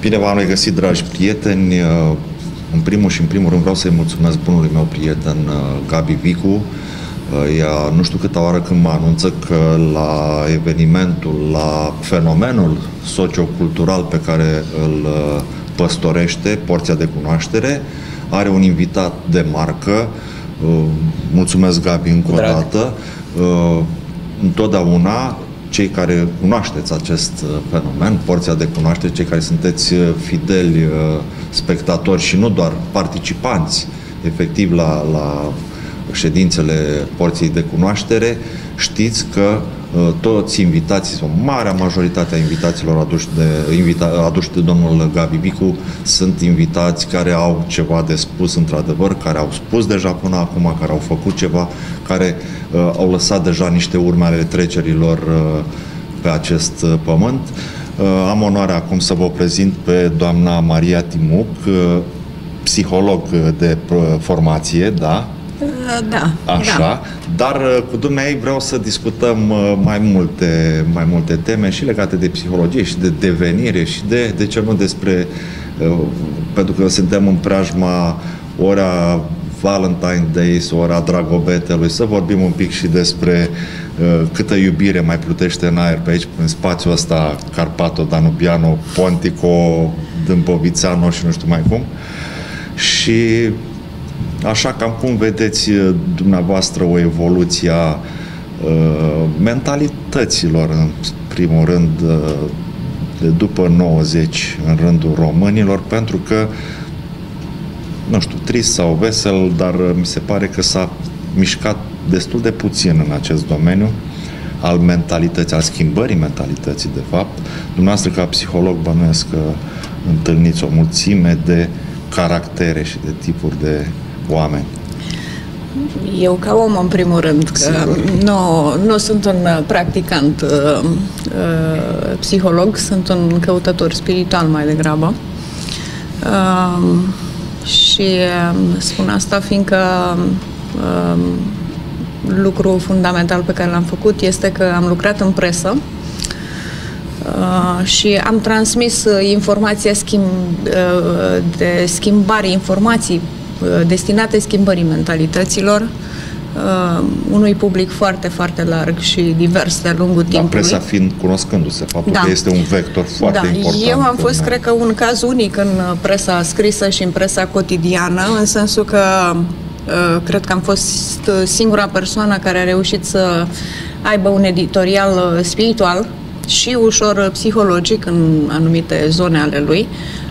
Bine v-am regăsit, dragi prieteni. În primul și în primul rând vreau să-i mulțumesc bunului meu prieten Gabi Vicu. Ea nu știu câta oară când mă anunță că la evenimentul, la fenomenul sociocultural pe care îl păstorește, porția de cunoaștere, are un invitat de marcă. Mulțumesc, Gabi, încă o dată. Întotdeauna cei care cunoașteți acest uh, fenomen, porția de cunoaștere, cei care sunteți uh, fideli uh, spectatori și nu doar participanți efectiv la, la ședințele porții de cunoaștere, știți că Uh, toți invitații, sau marea majoritate a invitațiilor aduși de, invita, aduși de domnul Gabi Bicu sunt invitați care au ceva de spus într-adevăr, care au spus deja până acum, care au făcut ceva, care uh, au lăsat deja niște urme ale trecerilor uh, pe acest uh, pământ. Uh, am onoarea acum să vă prezint pe doamna Maria Timuc, uh, psiholog de formație, da? Da. Așa. Da. Dar uh, cu dumneai vreau să discutăm uh, mai multe, mai multe teme și legate de psihologie și de devenire și de, de ce nu despre uh, pentru că suntem în preajma ora Valentine Day, ora Dragobetelui, să vorbim un pic și despre uh, câtă iubire mai plutește în aer pe aici, în spațiul ăsta Carpato, Danubiano, Pontico, Dâmbovițano și nu știu mai cum. Și Așa cam cum vedeți uh, dumneavoastră o evoluție a uh, mentalităților, în primul rând, uh, de după 90 în rândul românilor, pentru că, nu știu, trist sau vesel, dar mi se pare că s-a mișcat destul de puțin în acest domeniu al mentalității, al schimbării mentalității, de fapt. Dumneavoastră, ca psiholog, bănuiesc că întâlniți o mulțime de caractere și de tipuri de oameni? Eu ca om, în primul rând, că nu, nu sunt un practicant uh, uh, psiholog, sunt un căutător spiritual mai degrabă. Uh, și uh, spun asta fiindcă uh, lucru fundamental pe care l-am făcut este că am lucrat în presă Uh, și am transmis informația schimb, uh, de schimbare, informații Uh, destinate schimbării mentalităților uh, unui public foarte, foarte larg și divers de-a lungul da, timpului. presa fiind cunoscându-se, faptul da. că este un vector foarte da. important. Eu am fost, cred că, un caz unic în presa scrisă și în presa cotidiană, în sensul că uh, cred că am fost singura persoană care a reușit să aibă un editorial uh, spiritual și ușor psihologic în anumite zone ale lui, uh,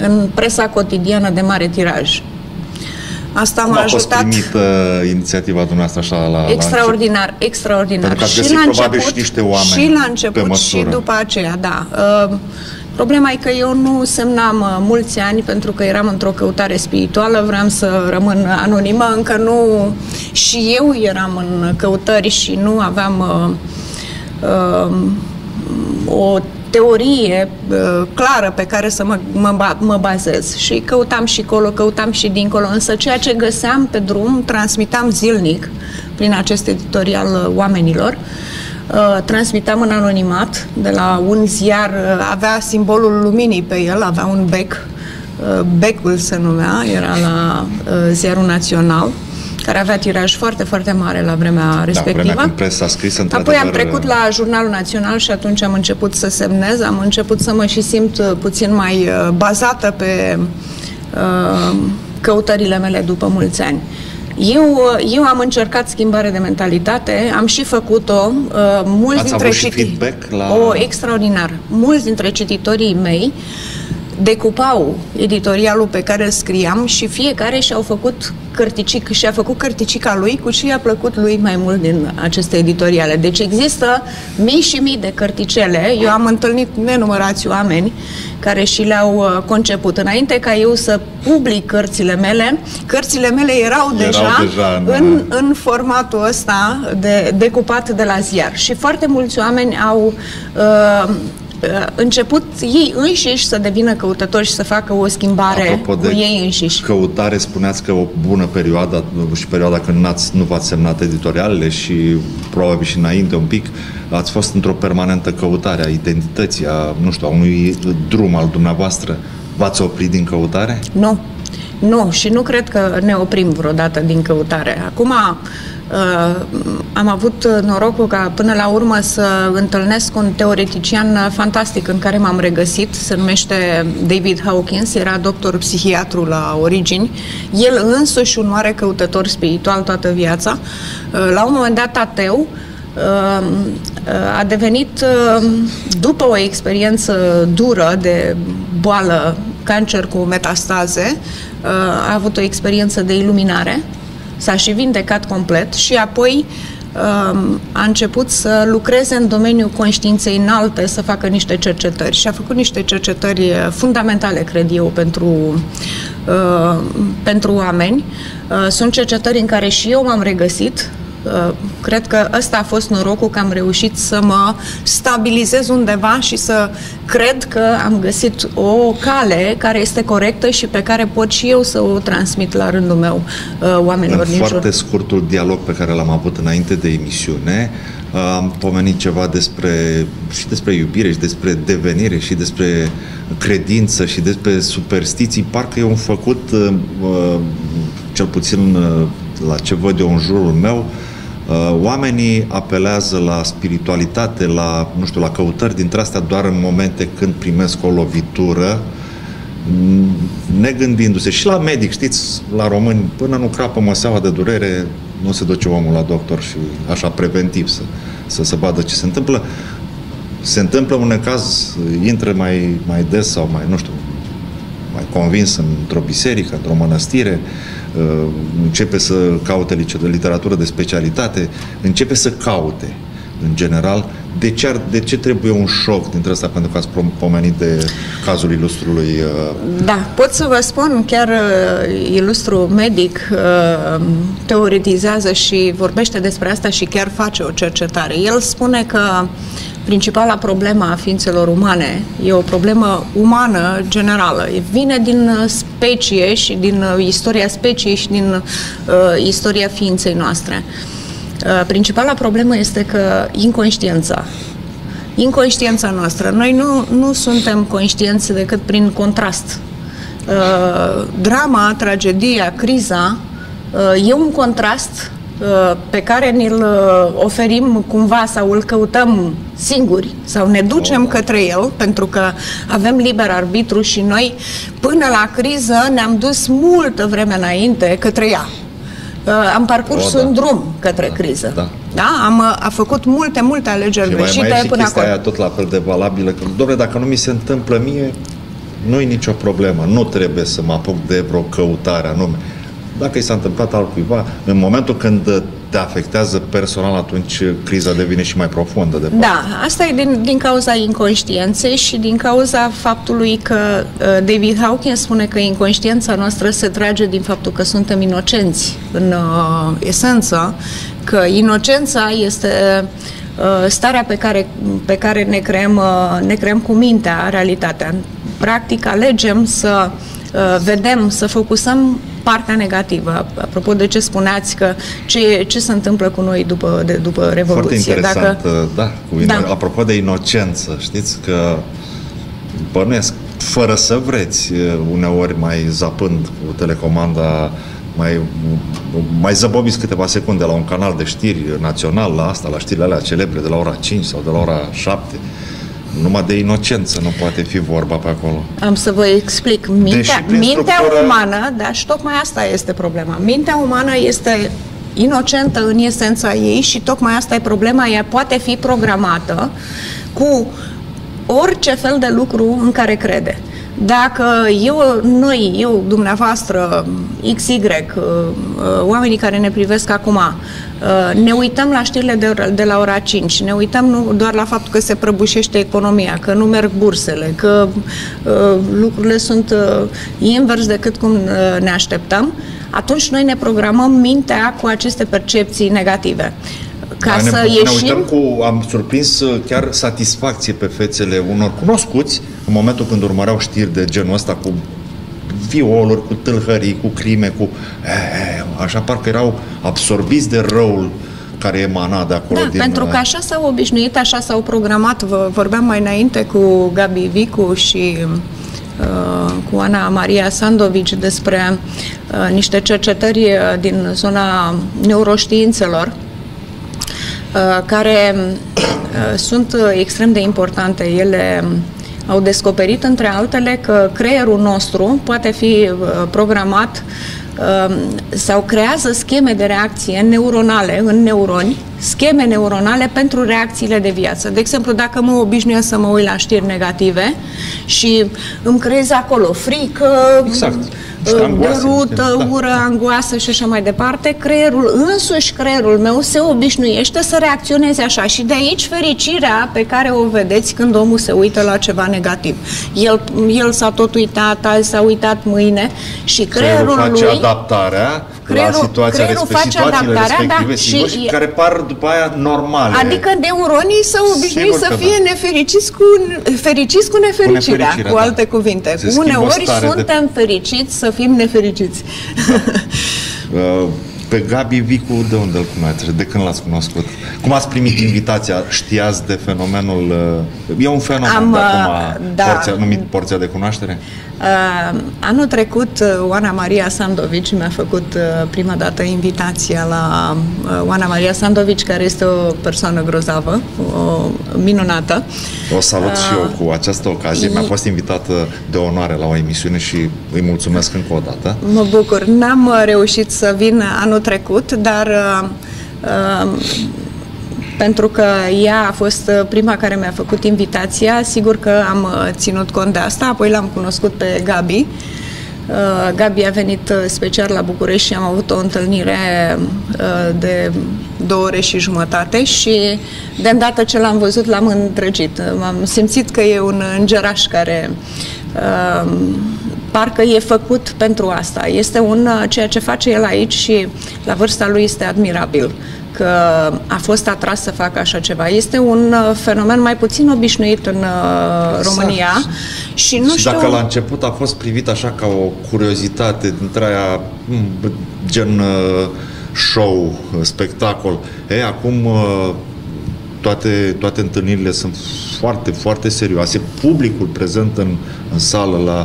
în presa cotidiană de mare tiraj. Asta m-a ajutat. Cum a fost uh, inițiativa dumneavoastră așa la Extraordinar, la extraordinar. Pentru că și la început, și niște oameni Și la început și după aceea, da. Uh, problema e că eu nu semnam uh, mulți ani pentru că eram într-o căutare spirituală, vreau să rămân anonimă, încă nu... Și eu eram în căutări și nu aveam uh, uh, o teorie uh, clară pe care să mă, mă, mă bazez. Și căutam și colo, căutam și dincolo, însă ceea ce găseam pe drum transmitam zilnic prin acest editorial uh, oamenilor. Uh, transmitam în anonimat de la un ziar, uh, avea simbolul luminii pe el, avea un bec, uh, becul se numea, era la uh, ziarul național care avea tiraj foarte, foarte mare la vremea respectivă. Da, vremea presa scrisă, Apoi am trecut la Jurnalul Național și atunci am început să semnez, am început să mă și simt uh, puțin mai uh, bazată pe uh, căutările mele după mulți ani. Eu, uh, eu am încercat schimbare de mentalitate, am și făcut-o. Uh, mulți Ați dintre citi... feedback la... O, extraordinar. Mulți dintre cititorii mei decupau editorialul pe care îl scriam și fiecare și-au făcut cărticic și a făcut cărticica lui cu ce i-a plăcut lui mai mult din aceste editoriale. Deci există mii și mii de cărticele. Eu am întâlnit nenumărați oameni care și le-au uh, conceput. Înainte ca eu să public cărțile mele, cărțile mele erau, erau deja, deja în, în formatul ăsta de decupat de la ziar. Și foarte mulți oameni au uh, uh, început ei înșiși să devină căutători și să facă o schimbare Apropo cu ei înșiși. căutare, spuneați că o bună perioadă și perioada când n-ați, nu v-ați semnat editorialele și probabil și înainte un pic, ați fost într-o permanentă căutare a identității, a, nu știu, a unui drum al dumneavoastră. V-ați oprit din căutare? Nu. Nu, și nu cred că ne oprim vreodată din căutare. Acum, Uh, am avut norocul ca până la urmă să întâlnesc un teoretician fantastic în care m-am regăsit, se numește David Hawkins, era doctor psihiatru la origini, el însuși un mare căutător spiritual toată viața, uh, la un moment dat ateu, uh, a devenit, după o experiență dură de boală, cancer cu metastaze, a avut o experiență de iluminare s-a și vindecat complet și apoi um, a început să lucreze în domeniul conștiinței înalte, să facă niște cercetări și a făcut niște cercetări fundamentale, cred eu, pentru, uh, pentru oameni. Uh, sunt cercetări în care și eu m-am regăsit, Uh, cred că ăsta a fost norocul că am reușit să mă stabilizez undeva și să cred că am găsit o cale care este corectă și pe care pot și eu să o transmit la rândul meu uh, oamenilor În din foarte jur. scurtul dialog pe care l-am avut înainte de emisiune, uh, am pomenit ceva despre și despre iubire și despre devenire și despre credință și despre superstiții. Parcă eu am făcut, cel puțin la ce văd eu în jurul meu, Uh, oamenii apelează la spiritualitate, la, nu știu, la căutări dintre astea doar în momente când primesc o lovitură, negândindu-se. Și la medic, știți, la români, până nu crapă măseaua de durere, nu se duce omul la doctor și așa preventiv să, să se vadă ce se întâmplă. Se întâmplă un caz, intră mai, mai des sau mai, nu știu, mai convins într-o biserică, într-o mănăstire, uh, începe să caute literatură de specialitate, începe să caute, în general, de ce, ar, de ce trebuie un șoc dintre asta, pentru că ați pomenit de cazul ilustrului? Uh... Da, pot să vă spun, chiar uh, ilustru medic uh, teoretizează și vorbește despre asta și chiar face o cercetare. El spune că principala problemă a ființelor umane e o problemă umană generală. Vine din specie și din istoria speciei și din uh, istoria ființei noastre. Uh, principala problemă este că inconștiența inconștiența noastră. Noi nu, nu suntem conștienți decât prin contrast. Uh, drama, tragedia, criza uh, e un contrast Uh, pe care ni-l uh, oferim cumva sau îl căutăm singuri sau ne ducem oh, da. către el pentru că avem liber arbitru și noi până la criză ne-am dus multă vreme înainte către ea. Uh, am parcurs oh, da. un drum către da, criză. Da. Da? Am a făcut multe, multe alegeri greșite mai, mai până acolo. aia tot la fel de valabilă, că, domnule, dacă nu mi se întâmplă mie, nu e nicio problemă. Nu trebuie să mă apuc de vreo căutare anume. Dacă i s-a întâmplat altcuiva, în momentul când te afectează personal, atunci criza devine și mai profundă. De fapt. Da, asta e din, din cauza inconștienței și din cauza faptului că uh, David Hawkins spune că inconștiența noastră se trage din faptul că suntem inocenți în uh, esență, că inocența este uh, starea pe care, pe care ne, creăm, uh, ne creăm cu mintea realitatea. Practic alegem să uh, vedem, să focusăm partea negativă. Apropo de ce spuneați că ce, ce se întâmplă cu noi după, de, după Revoluție. Foarte interesant, Dacă... da, cu da. Apropo de inocență, știți că bănuiesc, fără să vreți, uneori mai zapând cu telecomanda mai, mai zăbobiți câteva secunde la un canal de știri național, la asta, la știrile alea celebre de la ora 5 sau de la ora 7 numai de inocență nu poate fi vorba pe acolo. Am să vă explic. Mintea, mintea structură... umană, da, și tocmai asta este problema. Mintea umană este inocentă în esența ei și tocmai asta e problema. Ea poate fi programată cu orice fel de lucru în care crede. Dacă eu, noi, eu, dumneavoastră, XY, uh, uh, oamenii care ne privesc acum, uh, ne uităm la știrile de, de la ora 5, ne uităm nu doar la faptul că se prăbușește economia, că nu merg bursele, că lucrurile sunt invers decât cum ne așteptăm, atunci noi ne programăm mintea cu aceste percepții negative. Ca ne, să ne ieșim... uităm cu, am surprins uh, chiar satisfacție pe fețele unor cunoscuți în momentul când urmăreau știri de genul ăsta cu violuri, cu tâlhării, cu crime, cu... E, e, așa parcă erau absorbiți de răul care emana de acolo. Da, din, pentru că așa s-au obișnuit, așa s-au programat. Vă vorbeam mai înainte cu Gabi Vicu și uh, cu Ana Maria Sandovici despre uh, niște cercetări uh, din zona neuroștiințelor uh, care uh, sunt extrem de importante. Ele au descoperit, între altele, că creierul nostru poate fi programat sau creează scheme de reacție neuronale în neuroni, scheme neuronale pentru reacțiile de viață. De exemplu, dacă mă obișnuiesc să mă uit la știri negative și îmi creez acolo frică, exact derută, da. ură, angoasă și așa mai departe, creierul, însuși creierul meu se obișnuiește să reacționeze așa și de aici fericirea pe care o vedeți când omul se uită la ceva negativ. El, el s-a tot uitat, azi s-a uitat mâine și creierul, creierul face lui... adaptarea creierul, la situația creierul face adaptarea, da, și, și care par după aia normale. Adică neuronii să obișnui să fie da. nefericiți cu, fericiți cu nefericirea, cu, nefericirea, cu alte da. cuvinte. Se Uneori suntem de... fericiți să fim nefericiți. Da. uh, pe Gabi Vicu, de unde îl cunoaște? De când l-ați cunoscut? Cum ați primit invitația? Știați de fenomenul... Uh, e un fenomen Am, de acum, uh, da. porția, numit porția de cunoaștere? Uh, anul trecut, uh, Oana Maria Sandovici mi-a făcut uh, prima dată invitația la uh, Oana Maria Sandovici, care este o persoană grozavă, o minunată. O salut uh, și eu cu această ocazie. Mi-a fost invitată de onoare la o emisiune și îi mulțumesc încă o dată. Mă bucur. N-am reușit să vin anul trecut, dar uh, uh, pentru că ea a fost uh, prima care mi-a făcut invitația. Sigur că am uh, ținut cont de asta, apoi l-am cunoscut pe Gabi. Uh, Gabi a venit special la București și am avut o întâlnire de două ore și jumătate și de îndată ce l-am văzut l-am îndrăgit. M-am simțit că e un îngeraș care parcă e făcut pentru asta. Este un, ceea ce face el aici și la vârsta lui este admirabil că a fost atras să facă așa ceva. Este un uh, fenomen mai puțin obișnuit în uh, România exact. și nu și știu... dacă la început a fost privit așa ca o curiozitate dintre aia mm, gen uh, show, spectacol, e, acum toate, toate întâlnirile sunt foarte, foarte serioase. Publicul prezent în, în sală la...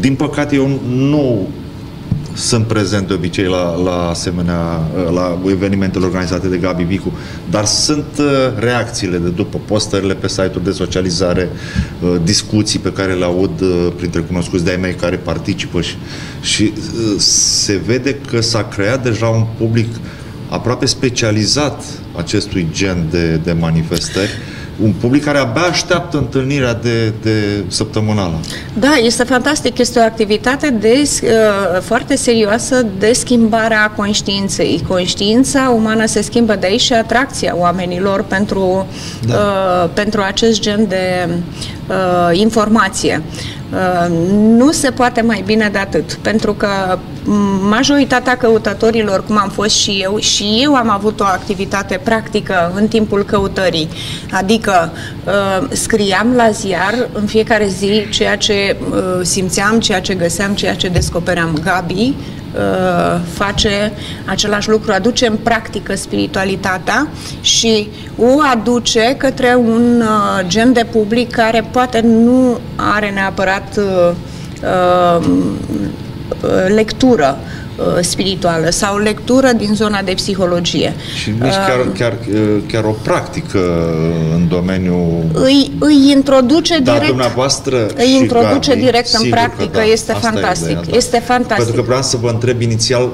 Din păcate eu nu sunt prezent de obicei la, la asemenea, la evenimentele organizate de Gabi Vicu, dar sunt uh, reacțiile de după postările pe site-uri de socializare, uh, discuții pe care le aud uh, printre cunoscuți de-ai mei care participă și, și se vede că s-a creat deja un public aproape specializat acestui gen de, de manifestări un public care abia așteaptă întâlnirea de, de săptămânală. Da, este fantastic. Este o activitate de, uh, foarte serioasă de schimbare a conștiinței. Conștiința umană se schimbă de aici și atracția oamenilor pentru, da. uh, pentru acest gen de uh, informație. Uh, nu se poate mai bine de atât, pentru că majoritatea căutătorilor, cum am fost și eu, și eu am avut o activitate practică în timpul căutării, adică uh, scriam la ziar în fiecare zi ceea ce uh, simțeam, ceea ce găseam, ceea ce descopeream. Gabi Uh, face același lucru, aduce în practică spiritualitatea și o aduce către un uh, gen de public care poate nu are neapărat uh, lectură. Uh, spirituală sau lectură din zona de psihologie. Și nici chiar, uh, chiar, uh, chiar o practică în domeniul... Îi, îi introduce da, direct... dumneavoastră îi introduce Gabi, direct în practică, da, este fantastic. E ideea, da. Este fantastic. Pentru că vreau să vă întreb inițial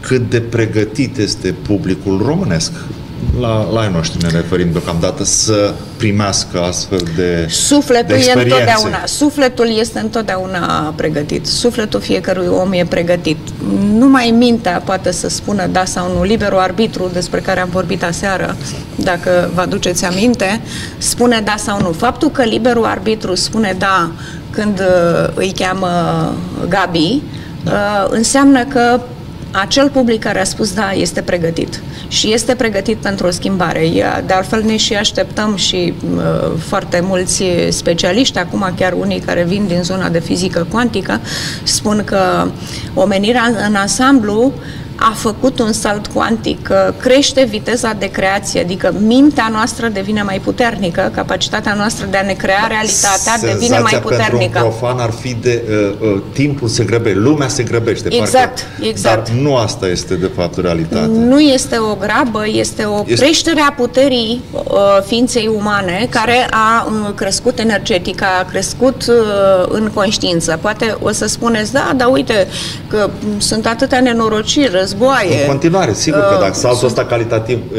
cât de pregătit este publicul românesc la, la ai noștri ne referim deocamdată să primească astfel de Sufletul de e întotdeauna, sufletul este întotdeauna pregătit. Sufletul fiecărui om e pregătit. Numai mintea poate să spună da sau nu. Liberul arbitru despre care am vorbit aseară, dacă vă aduceți aminte, spune da sau nu. Faptul că liberul arbitru spune da când uh, îi cheamă Gabi, da. Uh, înseamnă că acel public care a spus da, este pregătit și este pregătit pentru o schimbare. De altfel ne și așteptăm și uh, foarte mulți specialiști, acum chiar unii care vin din zona de fizică cuantică, spun că omenirea în ansamblu a făcut un salt cuantic, crește viteza de creație, adică mintea noastră devine mai puternică, capacitatea noastră de a ne crea realitatea Senzația devine mai puternică. pentru un profan ar fi de uh, uh, timpul se grăbește, lumea se grăbește. Exact, parcă, exact. Dar nu asta este de fapt realitatea. Nu este o grabă, este o este... creștere a puterii uh, ființei umane care a uh, crescut energetic, a crescut uh, în conștiință. Poate o să spuneți, da, dar uite că sunt atâtea nenorociri, războaie. În continuare, sigur că dacă saltul ăsta calitativ uh,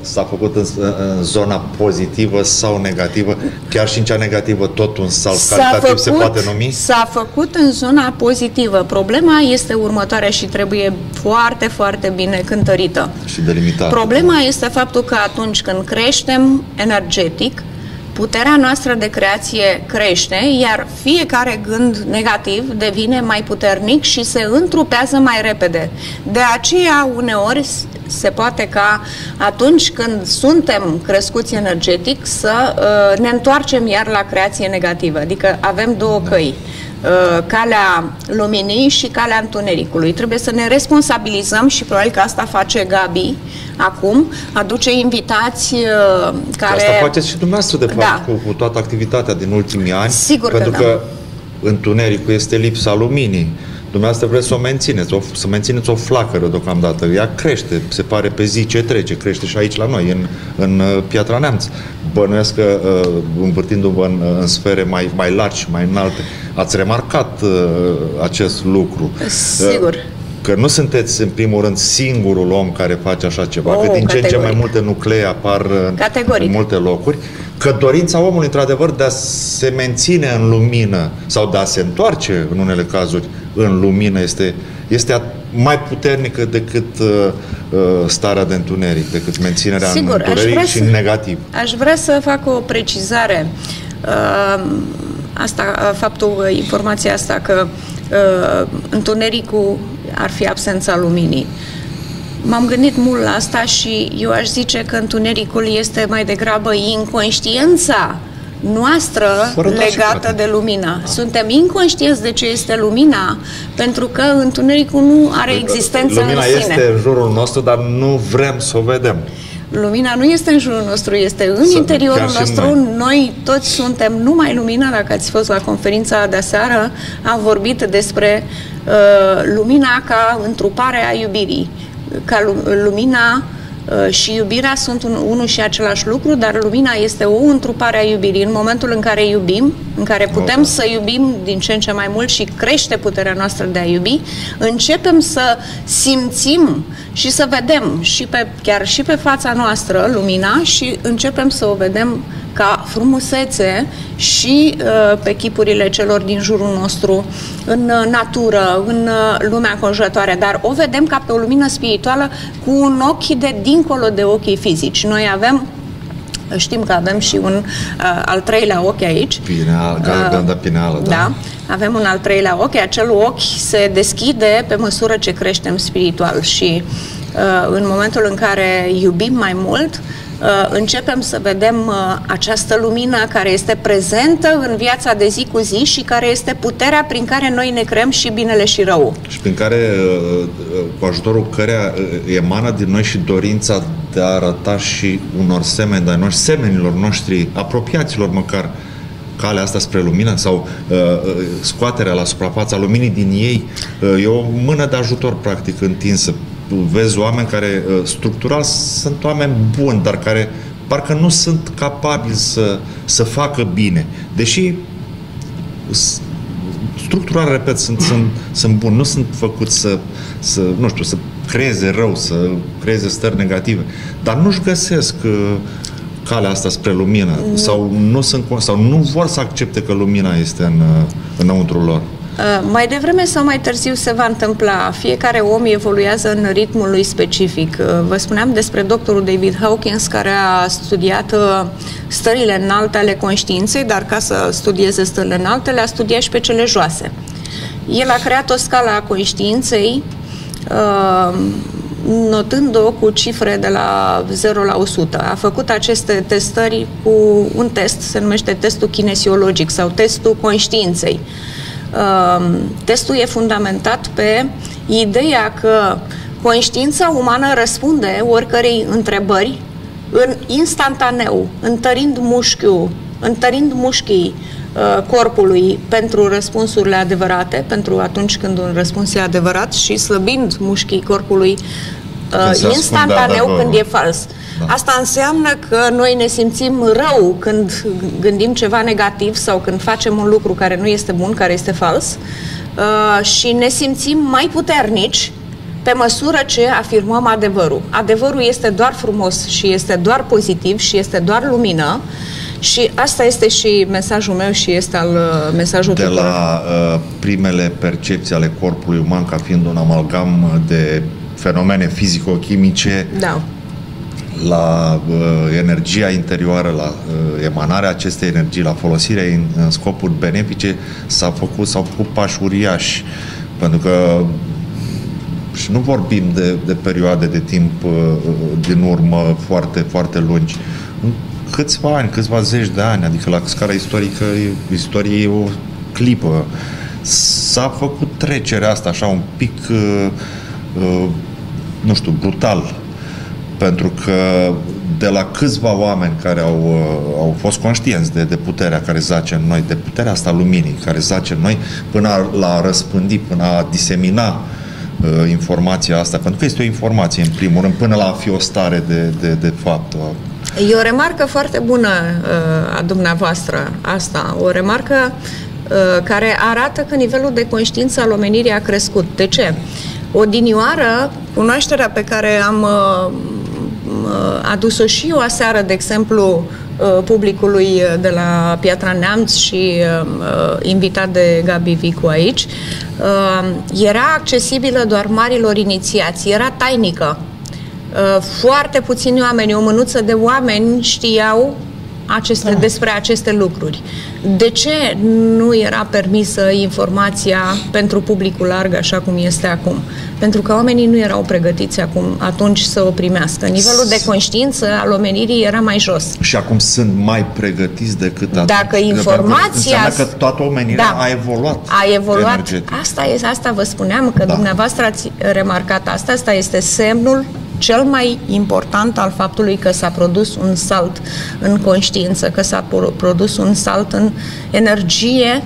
s-a făcut în, în zona pozitivă sau negativă, chiar și în cea negativă, tot un salt calitativ făcut, se poate numi? S-a făcut în zona pozitivă. Problema este următoarea și trebuie foarte, foarte bine cântărită. Și delimitată. Problema este faptul că atunci când creștem energetic, puterea noastră de creație crește, iar fiecare gând negativ devine mai puternic și se întrupează mai repede. De aceea, uneori, se poate ca atunci când suntem crescuți energetic să uh, ne întoarcem iar la creație negativă. Adică avem două da. căi. Uh, calea luminii și calea întunericului. Trebuie să ne responsabilizăm și probabil că asta face Gabi acum, aduce invitați uh, care... Asta faceți și dumneavoastră, de fapt, da. cu, cu toată activitatea din ultimii ani. Sigur pentru că, da. că întunericul este lipsa luminii. Dumneavoastră vreți să o mențineți, o, să mențineți o flacără deocamdată. Ea crește, se pare pe zi ce trece, crește și aici la noi, în, în uh, Piatra Neamț. Bănuiesc că, uh, învârtindu-vă în, în sfere mai, mai largi, mai înalte, ați remarcat uh, acest lucru. Sigur. Uh, că nu sunteți, în primul rând, singurul om care face așa ceva, oh, că din ce în ce mai multe nuclee apar categoric. în multe locuri, că dorința omului, într-adevăr, de a se menține în lumină sau de a se întoarce, în unele cazuri, în lumină este, este mai puternică decât uh, uh, starea de întuneric, decât menținerea Sigur, în întuneric și în negativ. Aș vrea să fac o precizare. Uh, asta, uh, faptul, informația asta că uh, întunericul ar fi absența luminii. M-am gândit mult la asta și eu aș zice că întunericul este mai degrabă inconștiența noastră Fără legată de lumina. Da. Suntem inconștienți de ce este lumina, pentru că întunericul nu are existență lumina în sine. Lumina este în jurul nostru, dar nu vrem să o vedem. Lumina nu este în jurul nostru, este în să, interiorul nostru. Noi. noi toți suntem numai lumina. Dacă ați fost la conferința de seară, am vorbit despre uh, lumina ca întrupare a iubirii, ca lumina Uh, și iubirea sunt un, unul și același lucru, dar lumina este o întrupare a iubirii. În momentul în care iubim, în care putem okay. să iubim din ce în ce mai mult și crește puterea noastră de a iubi, începem să simțim și să vedem și pe, chiar și pe fața noastră lumina și începem să o vedem ca frumusețe și uh, pe chipurile celor din jurul nostru, în uh, natură, în uh, lumea înconjurătoare, dar o vedem ca pe o lumină spirituală cu un ochi de dincolo de ochii fizici. Noi avem Știm că avem și un uh, al treilea ochi aici. Pineal, ganda uh, pineală, da. da. Avem un al treilea ochi. Acel ochi se deschide pe măsură ce creștem spiritual și uh, în momentul în care iubim mai mult, uh, Uh, începem să vedem uh, această lumină care este prezentă în viața de zi cu zi și care este puterea prin care noi ne creăm și binele și rău. Și prin care, uh, cu ajutorul căreia emană din noi și dorința de a arăta și unor semeni de noștri, semenilor noștri, apropiaților măcar, calea asta spre lumină sau uh, scoaterea la suprafața luminii din ei, uh, e o mână de ajutor practic întinsă vezi oameni care uh, structural sunt oameni buni, dar care parcă nu sunt capabili să, să facă bine. Deși structural, repet, sunt, sunt, sunt buni, nu sunt făcuți să, să, nu știu, să creeze rău, să creeze stări negative, dar nu-și găsesc uh, calea asta spre lumină mm. sau nu sunt sau nu vor să accepte că lumina este în, uh, înăuntru lor. Uh, mai devreme sau mai târziu se va întâmpla. Fiecare om evoluează în ritmul lui specific. Uh, vă spuneam despre doctorul David Hawkins, care a studiat uh, stările înalte ale conștiinței, dar ca să studieze stările înalte, le-a studiat și pe cele joase. El a creat o scală a conștiinței uh, notând-o cu cifre de la 0 la 100. A făcut aceste testări cu un test, se numește testul kinesiologic sau testul conștiinței. Uh, testul e fundamentat pe ideea că conștiința umană răspunde oricărei întrebări în instantaneu, întărind mușchiul, întărind mușchii uh, corpului pentru răspunsurile adevărate, pentru atunci când un răspuns e adevărat și slăbind mușchii corpului uh, instantaneu când e fals. Da. Asta înseamnă că noi ne simțim rău când gândim ceva negativ sau când facem un lucru care nu este bun, care este fals uh, și ne simțim mai puternici pe măsură ce afirmăm adevărul. Adevărul este doar frumos și este doar pozitiv și este doar lumină și asta este și mesajul meu și este al uh, mesajul De tuturor. la uh, primele percepții ale corpului uman ca fiind un amalgam de fenomene fizico-chimice da. la uh, energia interioară, la uh, emanarea acestei energii, la folosirea în, în scopuri benefice, s-a făcut, s-au făcut pași uriași. Pentru că și nu vorbim de, de perioade de timp uh, din urmă foarte, foarte lungi. În câțiva ani, câțiva zeci de ani, adică la scara istorică, istorie e o clipă. S-a făcut trecerea asta așa un pic, uh, uh, nu știu, brutal. Pentru că de la câțiva oameni care au, uh, au fost conștienți de, de puterea care zace în noi, de puterea asta luminii care zace în noi, până la a răspândi, până a disemina uh, uh, informația asta, pentru că este o informație în primul rând, până la a fi o stare de, de, de fapt. E o remarcă foarte bună uh, a dumneavoastră asta, o remarcă uh, care arată că nivelul de conștiință al omenirii a crescut. De ce? Odinioară, cunoașterea pe care am uh, uh adus-o și eu aseară, de exemplu, Uh, publicului uh, de la Piatra Neamț și uh, invitat de Gabi Vicu aici, era accesibilă doar marilor inițiați, era tainică. Foarte puțini oameni, o mânuță de oameni știau aceste, da. despre aceste lucruri. De ce nu era permisă informația pentru publicul larg așa cum este acum? Pentru că oamenii nu erau pregătiți acum atunci să o primească. Nivelul de conștiință al omenirii era mai jos. Și acum sunt mai pregătiți decât atunci. Dacă informația... Înseamnă că toată omenirea da, a evoluat. A evoluat. Energetic. Asta, e, asta vă spuneam, că da. dumneavoastră ați remarcat asta. Asta este semnul cel mai important al faptului că s-a produs un salt în conștiință, că s-a produs un salt în energie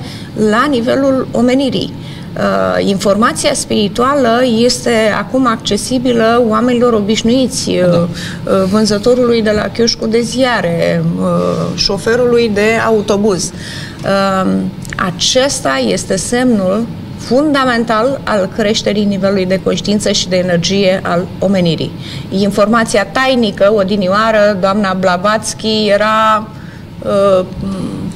la nivelul omenirii. Uh, informația spirituală este acum accesibilă oamenilor obișnuiți, uh, da. uh, vânzătorului de la chioșcul de ziare, uh, șoferului de autobuz. Uh, acesta este semnul fundamental al creșterii nivelului de conștiință și de energie al omenirii. Informația tainică, odinioară, doamna Blavatsky era uh,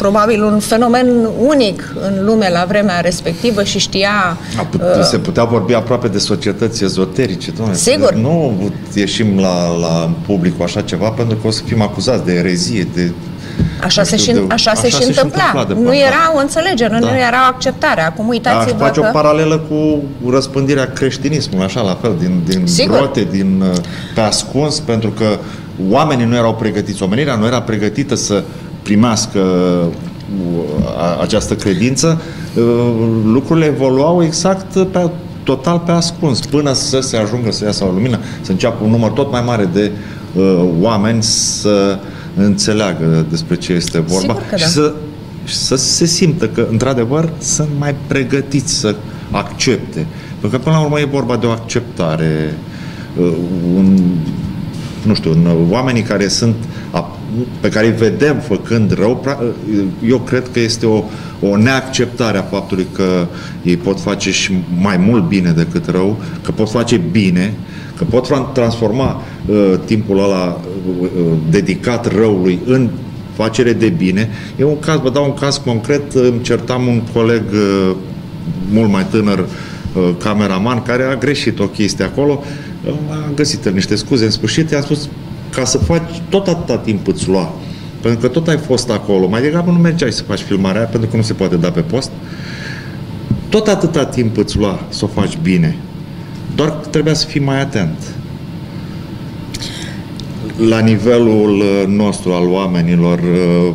probabil un fenomen unic în lume la vremea respectivă și știa... A put, uh, se putea vorbi aproape de societăți ezoterice, doamne. Sigur. Nu ieșim la, la public cu așa ceva pentru că o să fim acuzați de erezie, de Așa, se, și, de, așa, așa se și întâmpla. întâmpla nu era o înțelegere, da. nu era o acceptare. Acum uitați-vă da, face că... o paralelă cu răspândirea creștinismului, așa, la fel, din, din grote, din, pe ascuns, pentru că oamenii nu erau pregătiți, omenirea nu era pregătită să primească uh, această credință, uh, lucrurile evoluau exact pe, total pe ascuns, până să se ajungă să iasă la lumină, să înceapă un număr tot mai mare de uh, oameni să uh, înțeleagă despre ce este vorba și da. să, și să se simtă că, într-adevăr, sunt mai pregătiți să accepte. Pentru că, până la urmă, e vorba de o acceptare. Uh, un, nu știu, în oamenii care sunt pe care îi vedem făcând rău, uh, eu cred că este o, o neacceptare a faptului că ei pot face și mai mult bine decât rău, că pot face bine, că pot transforma uh, timpul ăla uh, uh, dedicat răului în facere de bine. E un caz, vă dau un caz concret, îmi certam un coleg uh, mult mai tânăr, uh, cameraman, care a greșit o chestie acolo, a găsit niște scuze în sfârșit, i-a spus ca să faci tot atâta timp îți lua, pentru că tot ai fost acolo, mai degrabă nu mergeai să faci filmarea aia, pentru că nu se poate da pe post, tot atâta timp îți lua să o faci bine, Doar trebuia să fii mai atent. La nivelul uh, nostru al oamenilor, uh,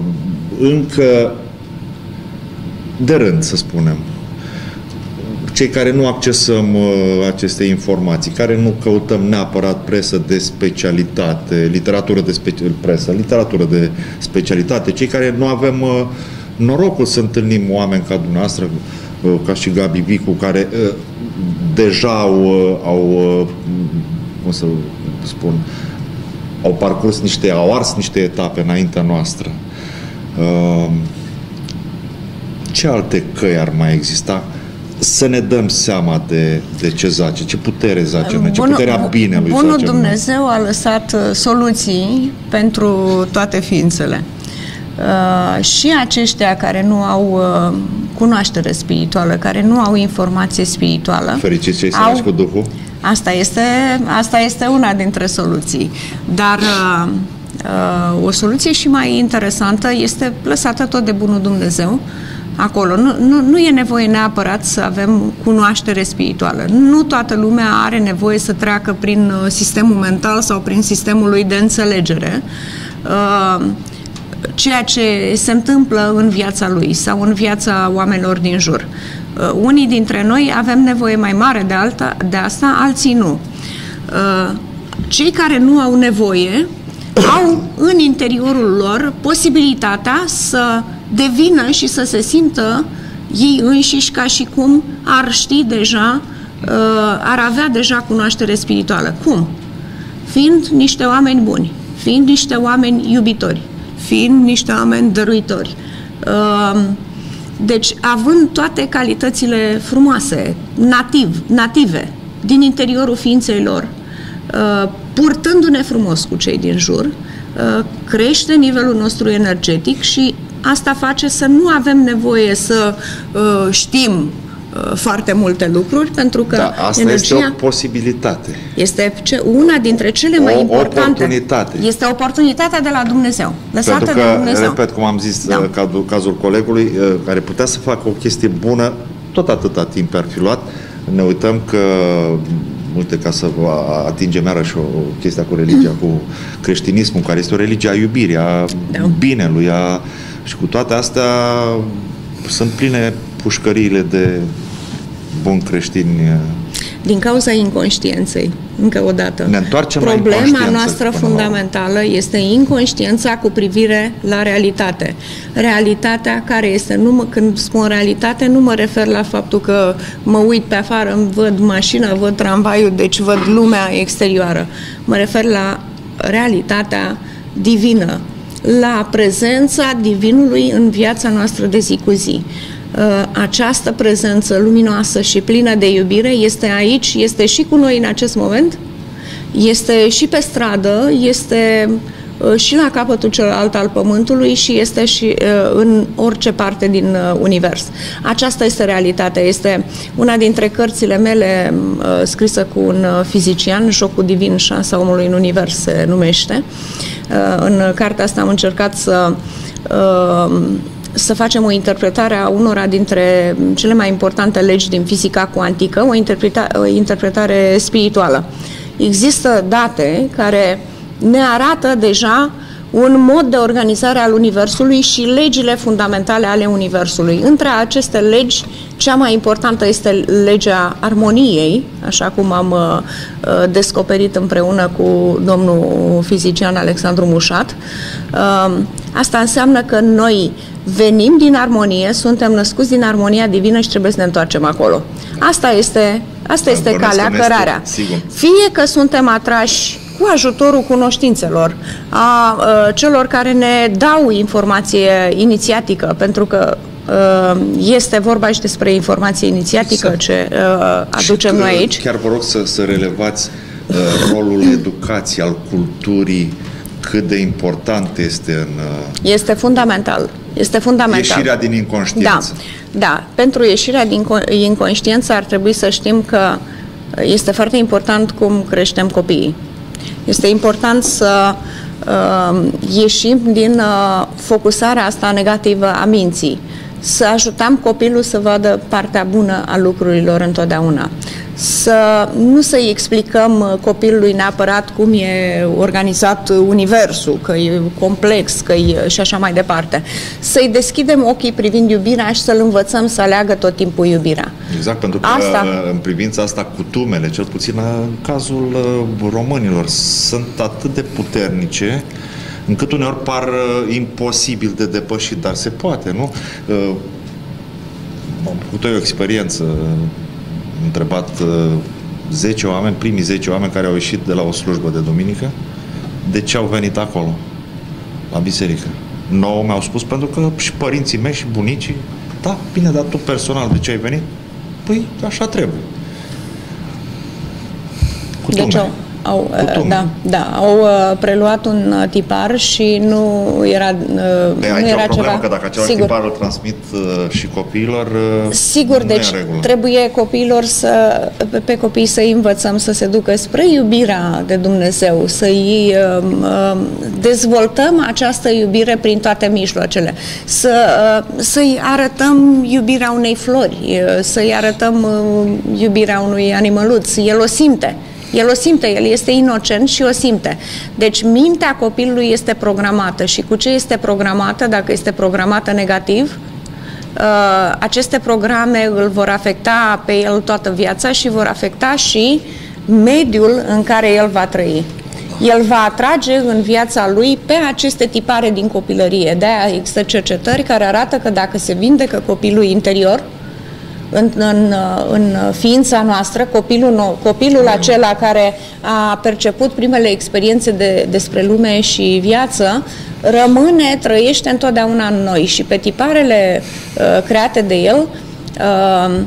încă de rând, să spunem, cei care nu accesăm uh, aceste informații, care nu căutăm neapărat presă de specialitate, literatură de speci- presă, literatură de specialitate, cei care nu avem uh, norocul să întâlnim oameni ca dumneavoastră, uh, ca și Gabi Vicu, care uh, deja au, uh, au uh, cum să spun, au parcurs niște, au ars niște etape înaintea noastră. Uh, ce alte căi ar mai exista să ne dăm seama de, de ce zace, ce putere zace în noi, ce puterea binelui Bunul zace în noi. Dumnezeu a lăsat uh, soluții pentru toate ființele. Uh, și aceștia care nu au uh, cunoaștere spirituală, care nu au informație spirituală, Fericiți cei au- săraci cu Duhul? Asta este, asta este una dintre soluții. Dar uh, uh, o soluție și mai interesantă este lăsată tot de Bunul Dumnezeu acolo. Nu, nu, nu e nevoie neapărat să avem cunoaștere spirituală. Nu toată lumea are nevoie să treacă prin uh, sistemul mental sau prin sistemul lui de înțelegere. Uh, ceea ce se întâmplă în viața lui sau în viața oamenilor din jur. Uh, unii dintre noi avem nevoie mai mare de, alta, de asta, alții nu. Uh, cei care nu au nevoie au în interiorul lor posibilitatea să devină și să se simtă ei înșiși ca și cum ar ști deja, uh, ar avea deja cunoaștere spirituală. Cum? fiind niște oameni buni, fiind niște oameni iubitori, fiind niște oameni dăruitori. Um, Deci, având toate calitățile frumoase, nativ, native, din interiorul ființei lor, uh, purtându-ne frumos cu cei din jur, uh, crește nivelul nostru energetic și asta face să nu avem nevoie să uh, știm uh, foarte multe lucruri, pentru că Da, asta energia... este o posibilitate. Este ce, una dintre cele mai O importante. oportunitate. Este oportunitatea de la Dumnezeu, lăsată Pentru de că, Dumnezeu. repet, cum am zis, Da. da. cazul, cazul colegului, uh, care putea să facă o chestie bună, tot atâta timp ar fi luat, ne uităm că uite, ca să vă atingem iarăși o chestia cu religia, cu creștinismul, care este o religie a iubirii, a Da. binelui, a, și cu toate astea sunt pline pușcăriile de buni creștini. Din cauza inconștienței, încă o dată. Ne întoarcem la Problema inconștiență, noastră până la urmă. fundamentală este inconștiența cu privire la realitate. Realitatea care este, nu mă, când spun realitate, nu mă refer la faptul că mă uit pe afară, îmi văd mașina, văd tramvaiul, deci văd lumea exterioară. Mă refer la realitatea divină, la prezența divinului în viața noastră de zi cu zi. Uh, Această prezență luminoasă și plină de iubire este aici, este și cu noi în acest moment, este și pe stradă, este uh, și la capătul celălalt al pământului și este și uh, în orice parte din uh, univers. Aceasta este realitatea. Este una dintre cărțile mele uh, scrisă cu un uh, fizician, Jocul Divin, Șansa omului în univers se numește. Uh, În cartea asta am încercat să uh, să facem o interpretare a unora dintre cele mai importante legi din fizica cuantică, o, interpreta- o interpretare spirituală. Există date care ne arată deja un mod de organizare al Universului și legile fundamentale ale Universului. Între aceste legi, cea mai importantă este legea armoniei, așa cum am uh, uh, descoperit împreună cu domnul fizician Alexandru Mușat. Uh, asta înseamnă că noi venim din armonie, suntem născuți din armonia divină și trebuie să ne întoarcem acolo. Asta este, asta este Bănuiesc calea, că nu este, cărarea. sigur. Fie că suntem atrași cu ajutorul cunoștințelor, a, a celor care ne dau informație inițiatică, pentru că a, este vorba și despre informație inițiatică Exact. ce a, aducem Și, noi uh, aici. Chiar vă rog să, să relevați uh, rolul educației, al culturii, cât de important este în uh, Este fundamental. Este fundamental. ieșirea din inconștiență. Da, da. Pentru ieșirea din co- inconștiență ar trebui să știm că este foarte important cum creștem copiii. Este important să uh, ieșim din uh, focusarea asta negativă a minții, să ajutăm copilul să vadă partea bună a lucrurilor întotdeauna, să nu să-i explicăm uh, copilului neapărat cum e organizat universul, că e complex, că e și așa mai departe. Să-i deschidem ochii privind iubirea și să-l învățăm să aleagă tot timpul iubirea. Exact, pentru că asta... în privința asta cutumele, cel puțin în cazul uh, românilor, sunt atât de puternice încât uneori par uh, imposibil de depășit, dar se poate, nu? Am făcut o experiență întrebat 10 uh, oameni, primii 10 oameni care au ieșit de la o slujbă de duminică, de ce au venit acolo, la biserică. Nouă mi-au spus pentru că și părinții mei și bunicii, da, bine, dar tu personal de ce ai venit? Păi, așa trebuie. Cu deci au, au, uh, da, da, au uh, preluat un uh, tipar și nu era, Pe nu era o ceva... că dacă același sigur. tipar îl transmit și copiilor, Sigur, deci trebuie copiilor să, pe, pe copii să-i învățăm să se ducă spre iubirea de Dumnezeu, să-i uh, dezvoltăm această iubire prin toate mijloacele, să, uh, să-i arătăm iubirea unei flori, să-i arătăm uh, iubirea unui animăluț, el o simte. El o simte, el este inocent și o simte. Deci mintea copilului este programată și cu ce este programată, dacă este programată negativ, uh, aceste programe îl vor afecta pe el toată viața și vor afecta și mediul în care el va trăi. El va atrage în viața lui pe aceste tipare din copilărie. De-aia există cercetări care arată că dacă se vindecă copilul interior, în, în, în ființa noastră, copilul, copilul acela care a perceput primele experiențe de, despre lume și viață, rămâne, trăiește întotdeauna în noi și pe tiparele uh, create de el, uh,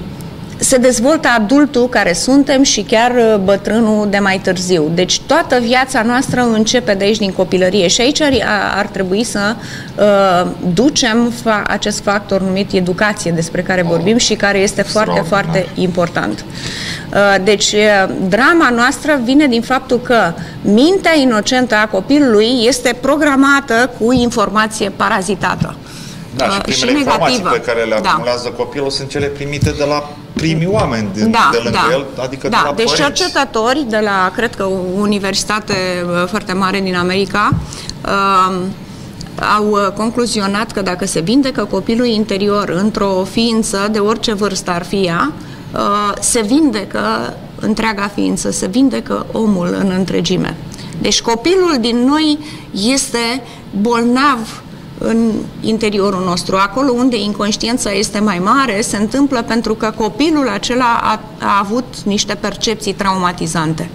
se dezvoltă adultul care suntem și chiar uh, bătrânul de mai târziu. Deci toată viața noastră începe de aici din copilărie și aici ar, ar trebui să uh, ducem fa- acest factor numit educație despre care vorbim și care este foarte, foarte important. Uh, deci uh, drama noastră vine din faptul că mintea inocentă a copilului este programată cu informație parazitată. Da, și primele și informații negativă. pe care le da. acumulează da. copilul sunt cele primite de la primii oameni din, da, de lângă da. el, adică da. de la Deci părinți. cercetători de la, cred că, o universitate uh, foarte mare din America, uh, au uh, concluzionat că dacă se vindecă copilul interior într-o ființă, de orice vârstă ar fi ea, uh, se vindecă întreaga ființă, se vindecă omul în întregime. Deci copilul din noi este bolnav în interiorul nostru. Acolo unde inconștiența este mai mare, se întâmplă pentru că copilul acela a, a avut niște percepții traumatizante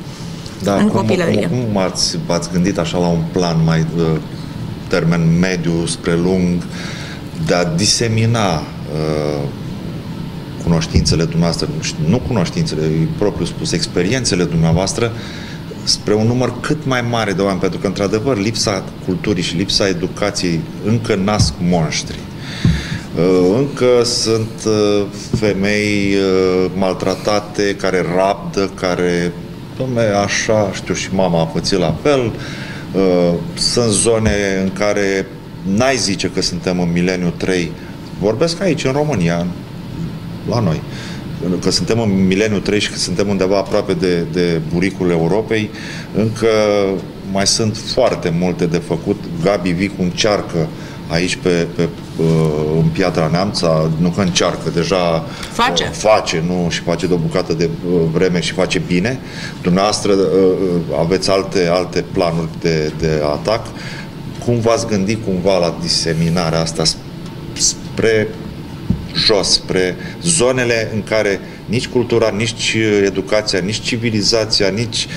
da, în cum, copilărie. Cum, cum ați, ați gândit așa la un plan mai de termen mediu spre lung de a disemina uh, cunoștințele dumneavoastră, nu cunoștințele, propriu spus, experiențele dumneavoastră spre un număr cât mai mare de oameni, pentru că, într-adevăr, lipsa culturii și lipsa educației încă nasc monștri. Uh, încă sunt uh, femei uh, maltratate, care rabdă, care, domne, așa, știu, și mama a pățit la fel. Sunt zone în care n-ai zice că suntem în mileniu 3. Vorbesc aici, în România, la noi că suntem în mileniu 3 și că suntem undeva aproape de, de buricul Europei, încă mai sunt foarte multe de făcut. Gabi Vic încearcă aici pe, pe, uh, în Piatra Neamța, nu că încearcă, deja face, uh, face nu? și face de o bucată de uh, vreme și face bine. Dumneavoastră aveți alte, alte planuri de, de atac. Cum v-ați gândit cumva la diseminarea asta spre jos, spre zonele în care nici cultura, nici educația, nici civilizația, nici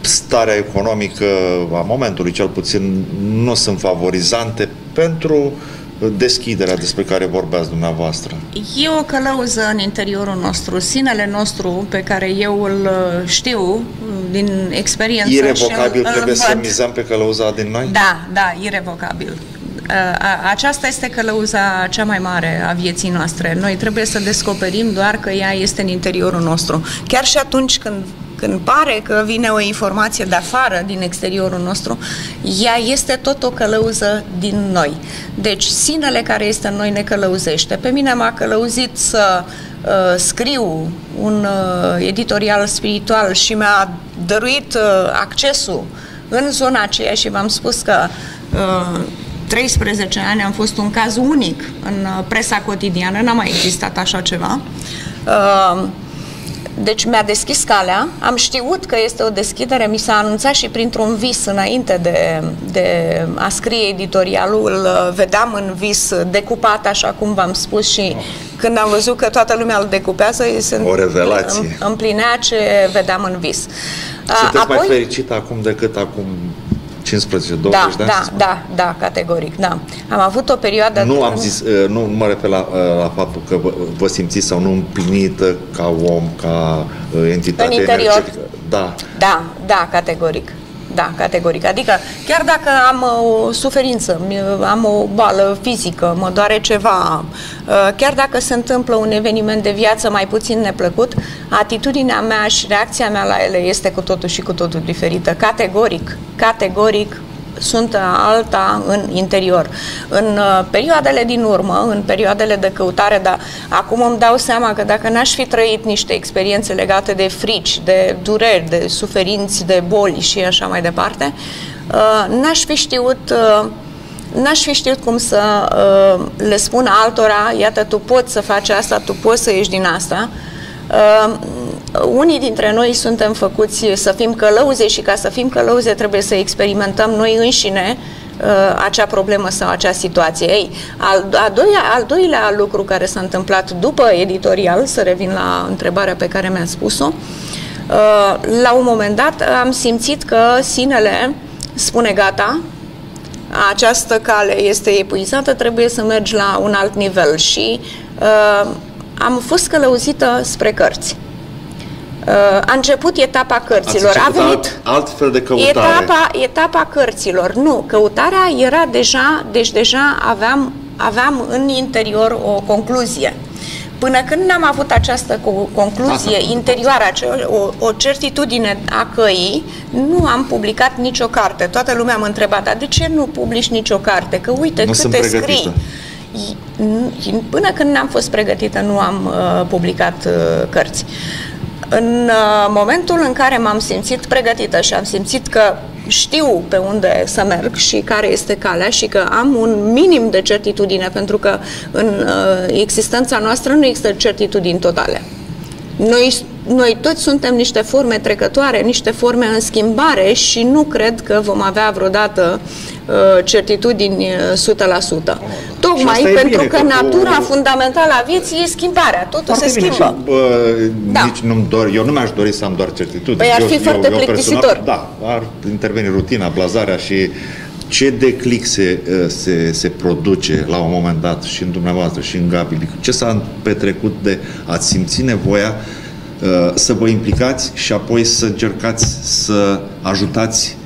starea economică a momentului cel puțin nu sunt favorizante pentru deschiderea despre care vorbeați dumneavoastră? E o călăuză în interiorul nostru, sinele nostru pe care eu îl știu din experiență. Irevocabil și trebuie îl să mizăm pe călăuza din noi? Da, da, irevocabil. Aceasta este călăuza cea mai mare a vieții noastre. Noi trebuie să descoperim doar că ea este în interiorul nostru. Chiar și atunci când când pare că vine o informație de afară, din exteriorul nostru, ea este tot o călăuză din noi. Deci, sinele care este în noi ne călăuzește. Pe mine m-a călăuzit să uh, scriu un uh, editorial spiritual și mi-a dăruit uh, accesul în zona aceea și v-am spus că uh, 13 ani am fost un caz unic în uh, presa cotidiană, n-a mai existat așa ceva. Uh, deci mi-a deschis calea, am știut că este o deschidere, mi s-a anunțat și printr-un vis înainte de, de a scrie editorialul, îl uh, vedeam în vis decupat, așa cum v-am spus și când am văzut că toată lumea îl decupează, se o revelație. împlinea ce vedeam în vis. Sunteți Apoi, mai fericită acum decât acum 15-20 da, de ani? Da, da, da, categoric, da. Am avut o perioadă... Nu am zis, uh, nu, nu mă refer la, uh, la faptul că vă, vă simțiți sau nu împlinită ca om, ca uh, entitate În interior. energetică. Da. Da, da, categoric. Da, categoric. Adică chiar dacă am o suferință, am o boală fizică, mă doare ceva, chiar dacă se întâmplă un eveniment de viață mai puțin neplăcut, atitudinea mea și reacția mea la ele este cu totul și cu totul diferită. Categoric, categoric sunt alta în interior. În uh, perioadele din urmă, în perioadele de căutare, dar acum îmi dau seama că dacă n-aș fi trăit niște experiențe legate de frici, de dureri, de suferinți, de boli și așa mai departe, uh, n-aș fi știut uh, n-aș fi știut cum să uh, le spun altora, iată, tu poți să faci asta, tu poți să ieși din asta. Uh, unii dintre noi suntem făcuți să fim călăuze și ca să fim călăuze trebuie să experimentăm noi înșine uh, acea problemă sau acea situație. Ei, al, a doilea, al doilea lucru care s-a întâmplat după editorial, să revin la întrebarea pe care mi-a spus-o, uh, la un moment dat am simțit că sinele spune gata, această cale este epuizată, trebuie să mergi la un alt nivel și uh, am fost călăuzită spre cărți. Uh, a început etapa cărților. A venit alt, alt fel de căutare. Etapa, etapa cărților. Nu, căutarea era deja, deci deja aveam, aveam în interior o concluzie. Până când n-am avut această concluzie Asta. interioară, o, o certitudine a căii, nu am publicat nicio carte. Toată lumea m-a întrebat, dar de ce nu publici nicio carte? Că uite nu câte scrii. Până când n-am fost pregătită, nu am uh, publicat uh, cărți. În uh, momentul în care m-am simțit pregătită și am simțit că știu pe unde să merg și care este calea și că am un minim de certitudine, pentru că în uh, existența noastră nu există certitudini totale. Noi, noi toți suntem niște forme trecătoare, niște forme în schimbare și nu cred că vom avea vreodată uh, certitudini 100%. Tocmai pentru bine, că, că natura cu... fundamentală a vieții e schimbarea, totul Foarte se bine schimbă. Și, bă, da. nici nu dor, eu nu mi-aș dori să am doar certitudini. Păi ar fi eu, foarte eu, plictisitor. Personal, da, ar interveni rutina, blazarea și ce declic se, se, se produce la un moment dat și în dumneavoastră și în Gabi? Ce s-a petrecut de ați simți nevoia uh, să vă implicați și apoi să încercați să ajutați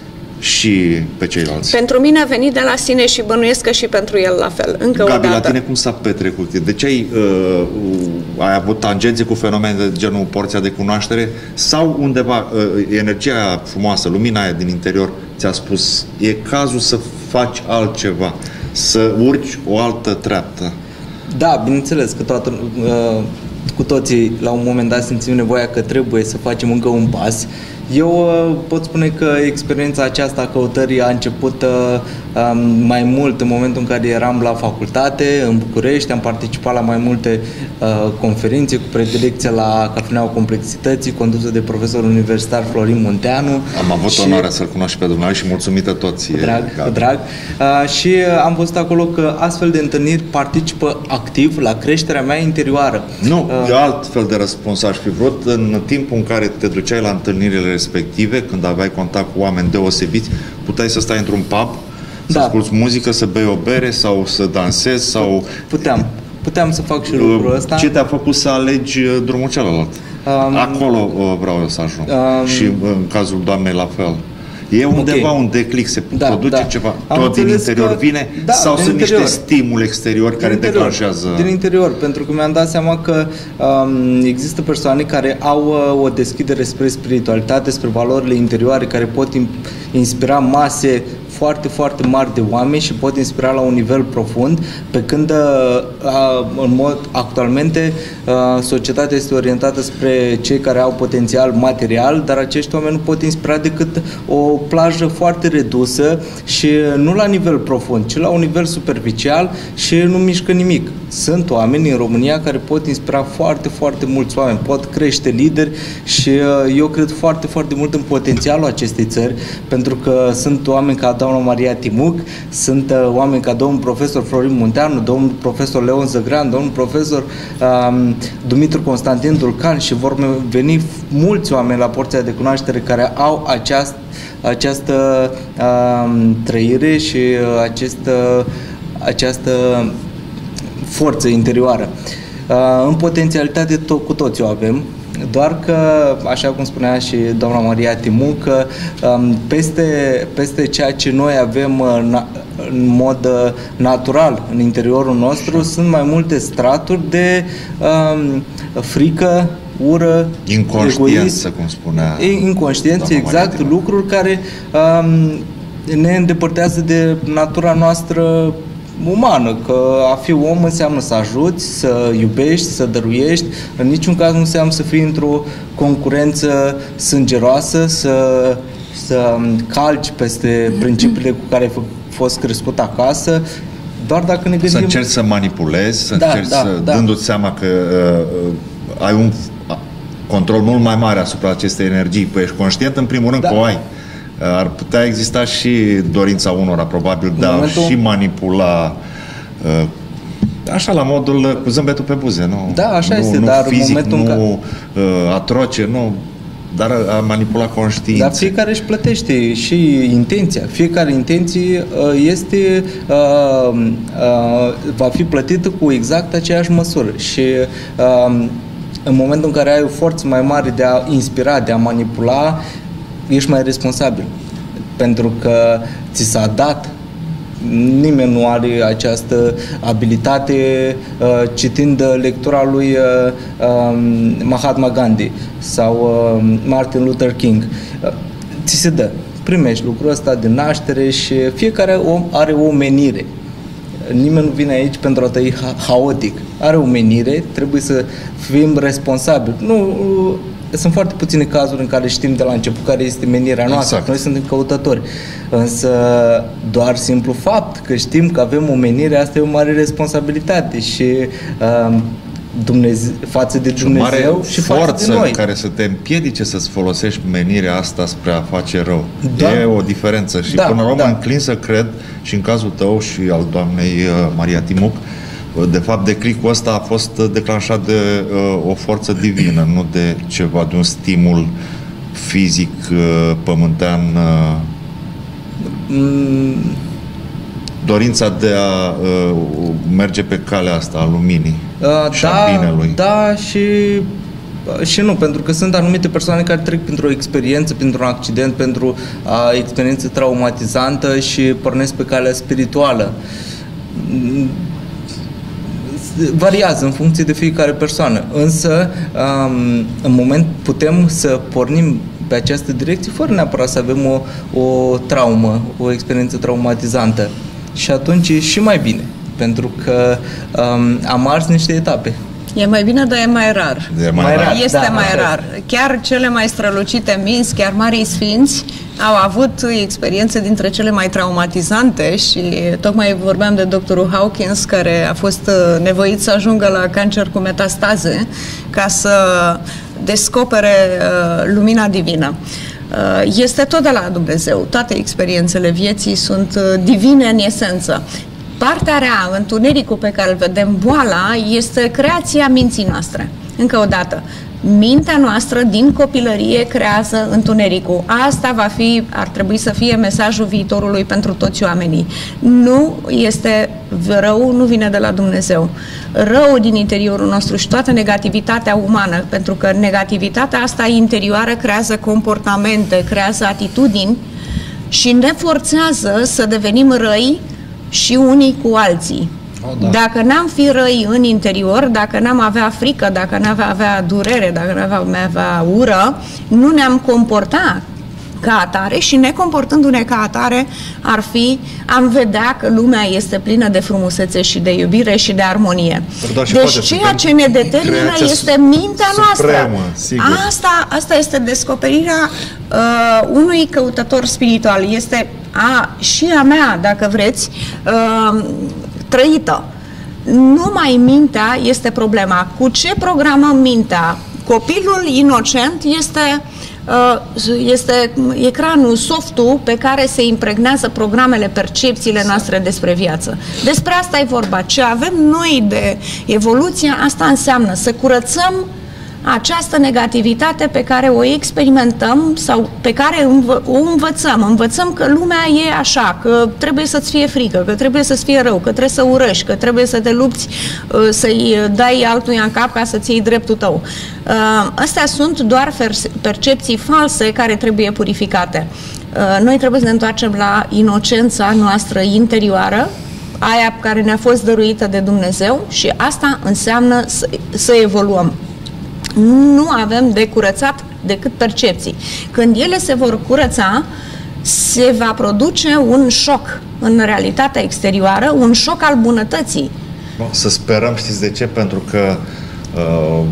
și pe ceilalți. Pentru mine a venit de la sine și bănuiesc că și pentru el la fel. Încă Gabi, o dată. la tine cum s-a petrecut? De ce ai, uh, ai avut tangențe cu fenomene de genul porția de cunoaștere sau undeva uh, energia frumoasă, lumina aia din interior ți-a spus e cazul să faci altceva, să urci o altă treaptă? Da, bineînțeles că toată, uh, cu toții la un moment dat simțim nevoia că trebuie să facem încă un pas eu uh, pot spune că experiența aceasta a căutării a început uh, um, mai mult în momentul în care eram la facultate, în București, am participat la mai multe uh, conferințe cu predilecție la Cafeneaua Complexității, condusă de profesorul universitar Florin Munteanu. Am avut și... onoarea să-l cunosc pe dumneavoastră și mulțumită toți. Drag, drag. Uh, și am văzut acolo că astfel de întâlniri participă activ la creșterea mea interioară. Nu, uh, eu altfel de răspuns aș fi vrut în timpul în care te duceai la întâlnirile respective, când aveai contact cu oameni deosebiți, puteai să stai într-un pub, să da. asculti muzică, să bei o bere sau să dansezi sau... Puteam. Puteam să fac și lucrul ăsta. Ce te-a făcut să alegi uh, drumul celălalt? Um, Acolo uh, vreau să ajung. Um, și în cazul doamnei la fel. E undeva okay. un declic, se da, produce da. ceva, Am tot din interior că, vine da, sau sunt interior. niște stimuli exteriori care interior, declanșează? Din interior, pentru că mi-am dat seama că um, există persoane care au uh, o deschidere spre spiritualitate, spre valorile interioare, care pot inspira mase foarte, foarte mari de oameni și pot inspira la un nivel profund, pe când uh, în mod actualmente uh, societatea este orientată spre cei care au potențial material, dar acești oameni nu pot inspira decât o plajă foarte redusă și nu la nivel profund, ci la un nivel superficial și nu mișcă nimic. Sunt oameni în România care pot inspira foarte, foarte mulți oameni, pot crește lideri și uh, eu cred foarte, foarte mult în potențialul acestei țări, pentru că sunt oameni ca doamna Maria Timuc, sunt uh, oameni ca domnul profesor Florin Munteanu, domnul profesor Leon Zăgrean, domnul profesor um, Dumitru Constantin Dulcan și vor veni mulți oameni la porția de cunoaștere care au această, această um, trăire și uh, această, această forță interioară. Uh, în potențialitate tot, cu toți o avem, doar că, așa cum spunea și doamna Maria Timu, că um, peste, peste ceea ce noi avem uh, în mod uh, natural în interiorul nostru sunt mai multe straturi de um, frică, ură, inconștiență, cum spunea. Inconștiență, exact, lucruri care um, ne îndepărtează de natura noastră umană, că a fi om înseamnă să ajuți, să iubești, să dăruiești, în niciun caz nu înseamnă să fii într-o concurență sângeroasă, să, să calci peste principiile cu care ai fost crescut acasă, doar dacă ne gândim... Să încerci să manipulezi, să da, încerci da, să, da. dându-ți seama că uh, ai un control mult mai mare asupra acestei energii. Păi ești conștient în primul rând da. că o ai. Ar putea exista și dorința unora, probabil, de a momentul... și manipula uh, Așa, la modul cu zâmbetul pe buze, nu? Da, așa nu, este, nu dar fizic, în momentul nu în care... uh, atroce, nu, dar a manipula conștiința. Dar fiecare își plătește și intenția. Fiecare intenție uh, este, uh, uh, va fi plătită cu exact aceeași măsură și uh, în momentul în care ai o forță mai mare de a inspira, de a manipula, ești mai responsabil. Pentru că ți s-a dat nimeni nu are această abilitate uh, citind lectura lui uh, uh, Mahatma Gandhi sau uh, Martin Luther King. Uh, ți se dă. Primești lucrul ăsta de naștere și fiecare om are o menire. Nimeni nu vine aici pentru a trăi ha- haotic. Are o menire, trebuie să fim responsabili. Nu sunt foarte puține cazuri în care știm de la început care este menirea noastră. Exact. Noi suntem căutători. Însă doar simplu fapt că știm că avem o menire, asta e o mare responsabilitate și uh, Dumnezeu, față de Dumnezeu și, și față de noi. care să te împiedice să-ți folosești menirea asta spre a face rău. Da. E o diferență și da, până la urmă da. înclin să cred și în cazul tău și al doamnei uh, Maria Timuc, de fapt, declicul ăsta a fost declanșat de uh, o forță divină, nu de ceva, de un stimul fizic uh, pământean. Uh, mm. Dorința de a uh, merge pe calea asta a luminii uh, și da, a binelui. Da, și uh, și nu, pentru că sunt anumite persoane care trec printr-o experiență, printr-un accident, pentru o experiență traumatizantă și pornesc pe calea spirituală variază în funcție de fiecare persoană, însă um, în moment putem să pornim pe această direcție fără neapărat să avem o, o traumă, o experiență traumatizantă. Și atunci e și mai bine, pentru că um, am ars niște etape. E mai bine, dar e mai rar. E mai, mai rar. Este da, mai rar. Chiar cele mai strălucite minți, chiar marii sfinți, au avut experiențe dintre cele mai traumatizante și tocmai vorbeam de doctorul Hawkins care a fost uh, nevoit să ajungă la cancer cu metastaze ca să descopere uh, lumina divină. Uh, este tot de la Dumnezeu. Toate experiențele vieții sunt divine în esență. Partea rea, întunericul pe care îl vedem, boala, este creația minții noastre. Încă o dată, mintea noastră din copilărie creează întunericul. Asta va fi, ar trebui să fie mesajul viitorului pentru toți oamenii. Nu este rău, nu vine de la Dumnezeu. Rău din interiorul nostru și toată negativitatea umană, pentru că negativitatea asta interioară creează comportamente, creează atitudini și ne forțează să devenim răi și unii cu alții. Oh, da. Dacă n-am fi răi în interior, dacă n-am avea frică, dacă n-am avea durere, dacă n-am avea ură, nu ne-am comporta ca atare și necomportându-ne ca atare ar fi, am vedea că lumea este plină de frumusețe și de iubire și de armonie. Deci ceea ce ne determină este mintea noastră. Sigur. Asta, asta este descoperirea uh, unui căutător spiritual. Este a, și a mea, dacă vreți, uh, trăită. Numai mintea este problema. Cu ce programăm mintea? Copilul inocent este Uh, este ecranul, softul pe care se impregnează programele, percepțiile noastre despre viață. Despre asta e vorba. Ce avem noi de evoluție, asta înseamnă să curățăm această negativitate pe care o experimentăm sau pe care o învățăm. Învățăm că lumea e așa, că trebuie să-ți fie frică, că trebuie să-ți fie rău, că trebuie să urăști, că trebuie să te lupți, uh, să-i dai altuia în cap ca să-ți iei dreptul tău. Uh, astea sunt doar percepții false care trebuie purificate. Uh, noi trebuie să ne întoarcem la inocența noastră interioară, aia care ne-a fost dăruită de Dumnezeu și asta înseamnă să, să evoluăm nu avem de curățat decât percepții. Când ele se vor curăța, se va produce un șoc în realitatea exterioară, un șoc al bunătății. Să sperăm, știți de ce? Pentru că uh,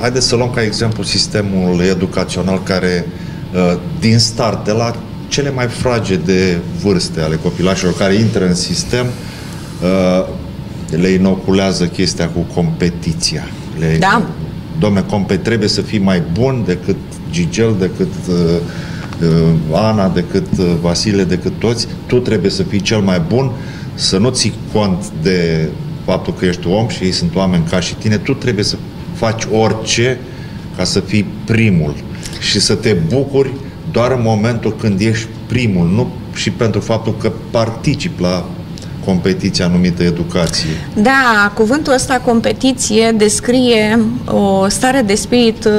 haideți să luăm ca exemplu sistemul educațional care uh, din start, de la cele mai fragede vârste ale copilașilor care intră în sistem, uh, le inoculează chestia cu competiția. Le, da domne, compet trebuie să fii mai bun decât Gigel, decât uh, uh, Ana, decât uh, Vasile, decât toți, tu trebuie să fii cel mai bun, să nu ții cont de faptul că ești om și ei sunt oameni ca și tine, tu trebuie să faci orice ca să fii primul și să te bucuri doar în momentul când ești primul, nu și pentru faptul că participi la competiția numită educație. Da, cuvântul ăsta competiție descrie o stare de spirit uh,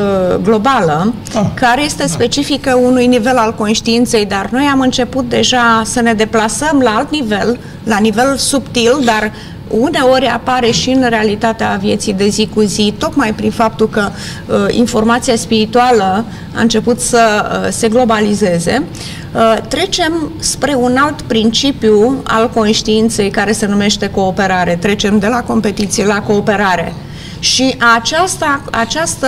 globală ah, care este da. specifică unui nivel al conștiinței, dar noi am început deja să ne deplasăm la alt nivel, la nivel subtil, dar uneori apare și în realitatea vieții de zi cu zi, tocmai prin faptul că uh, informația spirituală a început să uh, se globalizeze. Uh, trecem spre un alt principiu al conștiinței care se numește cooperare. Trecem de la competiție la cooperare. Și aceasta, această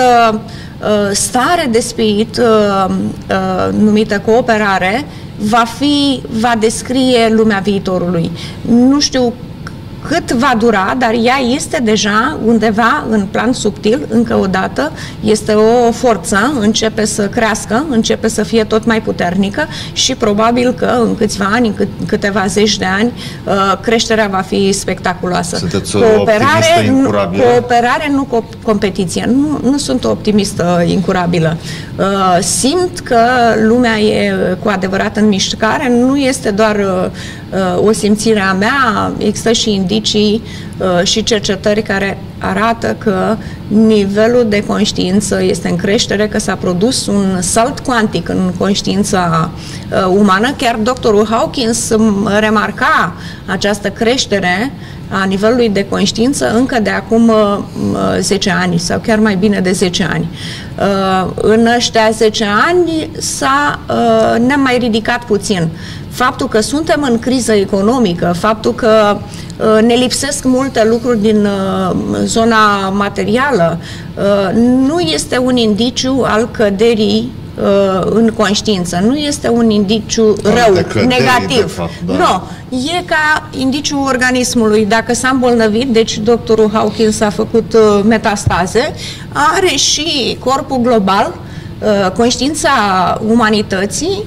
uh, stare de spirit uh, uh, numită cooperare va fi, va descrie lumea viitorului. Nu știu cât va dura, dar ea este deja undeva în plan subtil, încă o dată, este o forță, începe să crească, începe să fie tot mai puternică și probabil că în câțiva ani, în câteva zeci de ani, uh, creșterea va fi spectaculoasă. Sunteți cooperare, nu, cooperare, nu co- competiție. Nu, nu sunt o optimistă incurabilă. Uh, simt că lumea e cu adevărat în mișcare, nu este doar uh, o simțire a mea, există și indicii uh, și cercetări care arată că nivelul de conștiință este în creștere, că s-a produs un salt cuantic în conștiința uh, umană. Chiar doctorul Hawkins remarca această creștere a nivelului de conștiință încă de acum uh, 10 ani sau chiar mai bine de 10 ani. Uh, în ăștia 10 ani s-a, uh, ne-am mai ridicat puțin. Faptul că suntem în criză economică, faptul că uh, ne lipsesc multe lucruri din uh, zona materială, uh, nu este un indiciu al căderii în conștiință. Nu este un indiciu rău, căderi, negativ. Fapt, da. Nu. E ca indiciu organismului. Dacă s-a îmbolnăvit, deci doctorul Hawkins a făcut metastaze, are și corpul global Uh, conștiința umanității uh,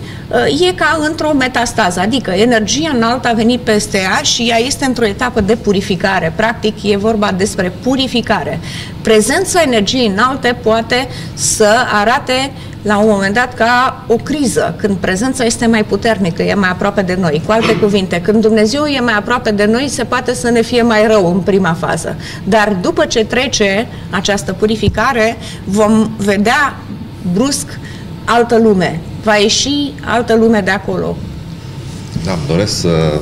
e ca într-o metastază, adică energia înaltă a venit peste ea și ea este într-o etapă de purificare. Practic e vorba despre purificare. Prezența energiei înalte poate să arate la un moment dat ca o criză, când prezența este mai puternică, e mai aproape de noi. Cu alte cuvinte, când Dumnezeu e mai aproape de noi, se poate să ne fie mai rău în prima fază. Dar după ce trece această purificare, vom vedea brusc altă lume. Va ieși altă lume de acolo. Da, îmi doresc să...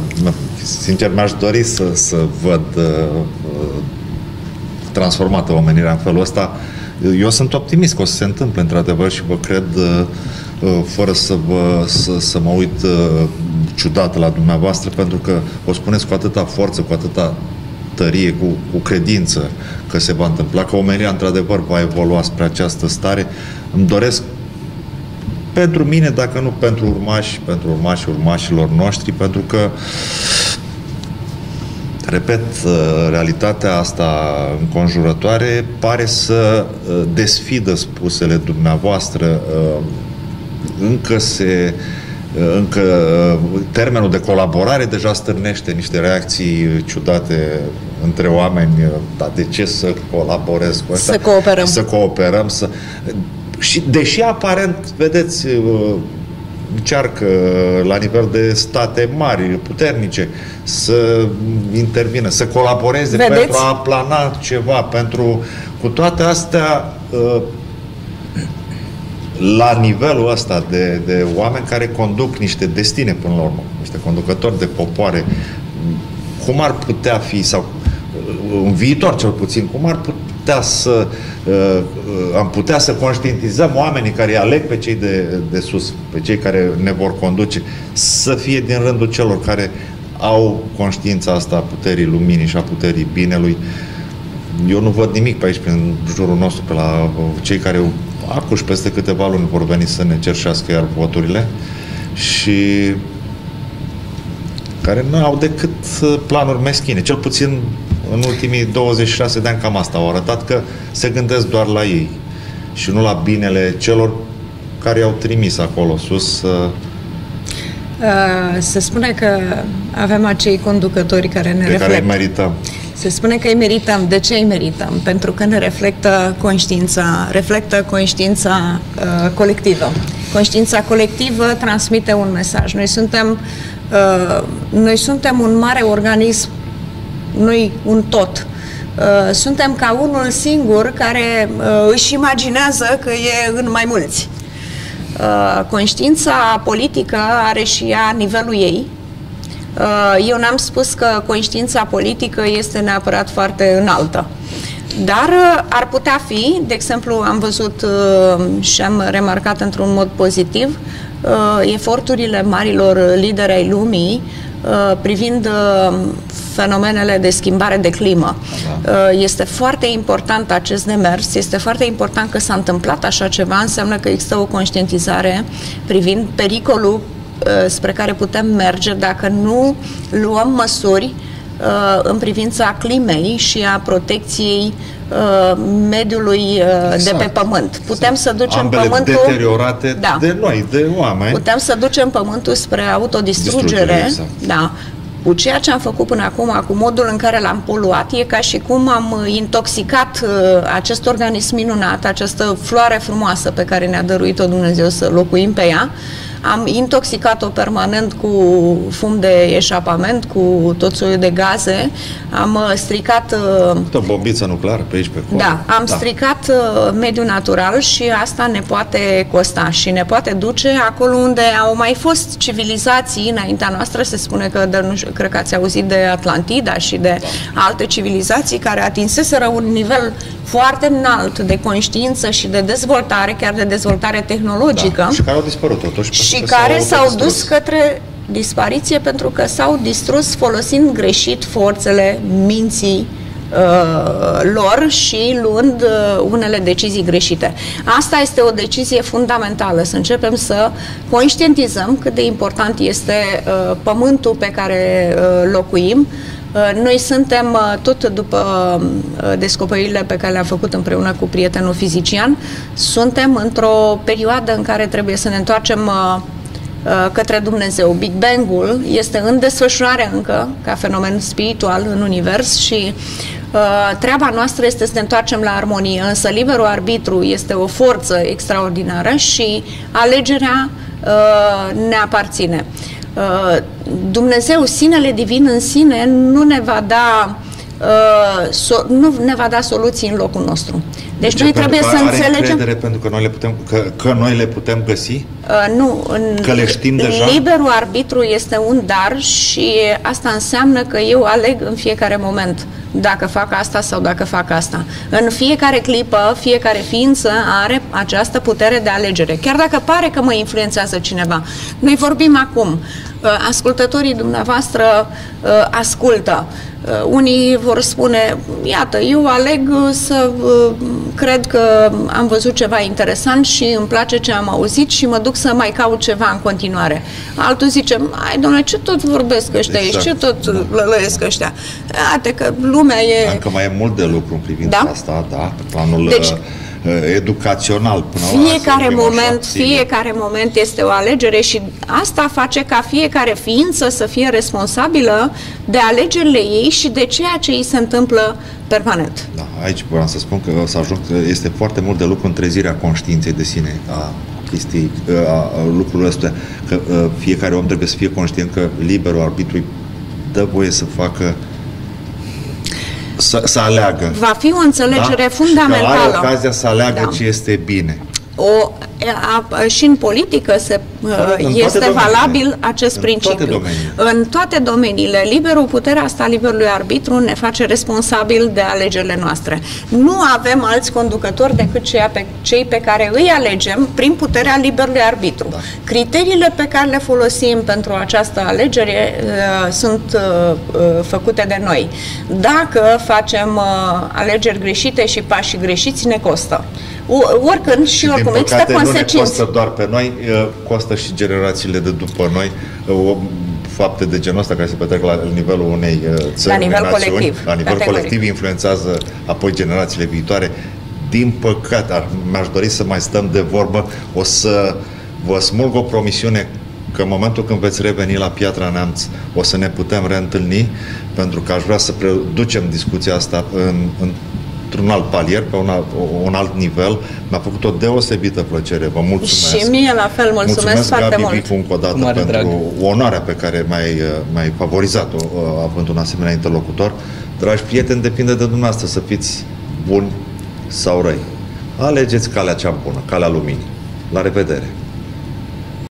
Sincer, mi-aș dori să, să văd uh, transformată omenirea în felul ăsta. Eu sunt optimist că o să se întâmple într-adevăr și vă cred uh, uh, fără să, vă, să, să mă uit uh, ciudat la dumneavoastră, pentru că o spuneți cu atâta forță, cu atâta tărie, cu, cu credință că se va întâmpla, că omenirea într-adevăr va evolua spre această stare. Îmi doresc pentru mine, dacă nu pentru urmași, pentru urmașii urmașilor noștri, pentru că repet, uh, realitatea asta înconjurătoare pare să uh, desfidă spusele dumneavoastră. Uh, încă se încă termenul de colaborare deja stârnește niște reacții ciudate între oameni, dar de ce să colaborez cu asta? Să cooperăm. Să cooperăm, să... Și deși aparent, vedeți, încearcă la nivel de state mari, puternice, să intervină, să colaboreze Vedeți? pentru a plana ceva, pentru cu toate astea uh, la nivelul ăsta de, de oameni care conduc niște destine până la urmă, niște conducători de popoare, cum ar putea fi, sau uh, în viitor cel puțin, cum ar putea să uh, uh, am putea să conștientizăm oamenii care îi aleg pe cei de, de sus, pe cei care ne vor conduce, să fie din rândul celor care au conștiința asta a puterii luminii și a puterii binelui. Eu nu văd nimic pe aici, prin jurul nostru, pe la cei care acuși peste câteva luni vor veni să ne cerșească iar voturile și care nu au decât planuri meschine. Cel puțin în ultimii 26 de ani cam asta au arătat că se gândesc doar la ei și nu la binele celor care i-au trimis acolo sus să Uh, se spune că avem acei conducători care ne pe reflectă. care îi merităm. Se spune că îi merităm. De ce îi merităm? Pentru că ne reflectă conștiința, reflectă conștiința uh, colectivă. Conștiința colectivă transmite un mesaj. Noi suntem, uh, noi suntem un mare organism, noi un tot. Uh, suntem ca unul singur care uh, își imaginează că e în mai mulți. Uh, conștiința politică are și ea nivelul ei. Uh, eu n-am spus că conștiința politică este neapărat foarte înaltă. Dar uh, ar putea fi, de exemplu, am văzut și am remarcat într-un mod pozitiv eforturile marilor lideri ai lumii privind fenomenele de schimbare de climă. Da. Uh, este foarte important acest demers, este foarte important că s-a întâmplat așa ceva, înseamnă că există o conștientizare privind pericolul uh, spre care putem merge dacă nu luăm măsuri uh, în privința climei și a protecției mediului exact. de pe exact. pământ. Putem să ducem Ambele pământul deteriorate da. de noi, de oameni. Putem să ducem pământul spre autodistrugere, exact. da cu ceea ce am făcut până acum, cu modul în care l-am poluat, e ca și cum am uh, intoxicat uh, acest organism minunat, această floare frumoasă pe care ne-a dăruit-o Dumnezeu să locuim pe ea, am intoxicat-o permanent cu fum de eșapament, cu tot soiul de gaze, am uh, stricat... O bombiță nucleară pe aici, pe acolo. Da, am da. stricat uh, mediul natural și asta ne poate costa și ne poate duce acolo unde au mai fost civilizații înaintea noastră, se spune că, de, nu știu, cred că ați auzit de Atlantida și de da. alte civilizații care atinseseră un nivel foarte înalt de conștiință și de dezvoltare, chiar de dezvoltare tehnologică. Da, și care au dispărut totuși. Și care s-au, s-au dus către dispariție pentru că s-au distrus folosind greșit forțele minții uh, lor și luând uh, unele decizii greșite. Asta este o decizie fundamentală, să începem să conștientizăm cât de important este uh, pământul pe care uh, locuim, Uh, noi suntem, uh, tot după uh, descoperirile pe care le-am făcut împreună cu prietenul fizician, suntem într-o perioadă în care trebuie să ne întoarcem către Dumnezeu. Big Bang-ul este în desfășurare încă, ca fenomen spiritual în univers și uh, treaba noastră este să ne întoarcem la armonie, însă liberul arbitru este o forță extraordinară și alegerea uh, ne aparține. Uh, Dumnezeu, sinele divin în sine, nu ne va da uh, so, nu ne va da soluții în locul nostru. Deci deci noi trebuie să are înțelegem... pentru că noi le putem, că, că noi le putem găsi? Uh, nu, în, că le știm deja? Liberul arbitru este un dar și asta înseamnă că eu aleg în fiecare moment dacă fac asta sau dacă fac asta. În fiecare clipă, fiecare ființă are această putere de alegere. Chiar dacă pare că mă influențează cineva. Noi vorbim acum. Uh, ascultătorii dumneavoastră uh, ascultă. Uh, unii vor spune, iată, eu aleg să cred că am văzut ceva interesant și îmi place ce am auzit și mă duc să mai caut ceva în continuare. Altul zice, ai domnule, ce tot vorbesc ăștia exact. aici, ce tot da. lălăiesc ăștia? Iată că lumea e... Încă mai e mult de lucru în privința da? asta, da, pe planul... Deci, Uh, educațional până la Fiecare moment, așa, fiecare moment este o alegere și asta face ca fiecare ființă să fie responsabilă de alegerile ei și de ceea ce îi se întâmplă permanent. Da, aici vreau să spun că o să ajung, este foarte mult de lucru în trezirea conștiinței de sine a chestii, a, a lucrurile astea, că a, fiecare om trebuie să fie conștient că liberul arbitru dă voie să facă să, să aleagă. Va fi o înțelegere da? fundamentală. Și că are ocazia să aleagă da. ce este bine o, a, și în politică se, în este valabil acest în principiu. Toate în toate domeniile. Liberul, puterea asta liberului arbitru ne face responsabil de alegerile noastre. Nu avem alți conducători decât cei pe, cei pe care îi alegem prin puterea liberului arbitru. Da. Criteriile pe care le folosim pentru această alegere uh, sunt uh, uh, făcute de noi. Dacă facem uh, alegeri greșite și pași greșiți, ne costă oricând și, și oricum există consecințe. nu ne costă doar pe noi, costă și generațiile de după noi o, fapte de genul ăsta care se petrec la nivelul unei țări, la nivel națiuni, colectiv, la nivel categoric. colectiv, influențează apoi generațiile viitoare. Din păcate, mi-aș dori să mai stăm de vorbă, o să vă smulg o promisiune că în momentul când veți reveni la Piatra Neamț o să ne putem reîntâlni pentru că aș vrea să ducem discuția asta în, în într-un alt palier, pe una, un alt nivel. Mi-a făcut o deosebită plăcere. Vă mulțumesc. Și mie la fel, mulțumesc, mulțumesc foarte Gabi mult. Bicu, încă o dată Mare pentru drag. onoarea pe care mi-ai, mi-ai favorizat-o uh, având un asemenea interlocutor. Dragi prieteni, depinde de dumneavoastră să fiți buni sau răi. Alegeți calea cea bună, calea luminii. La revedere!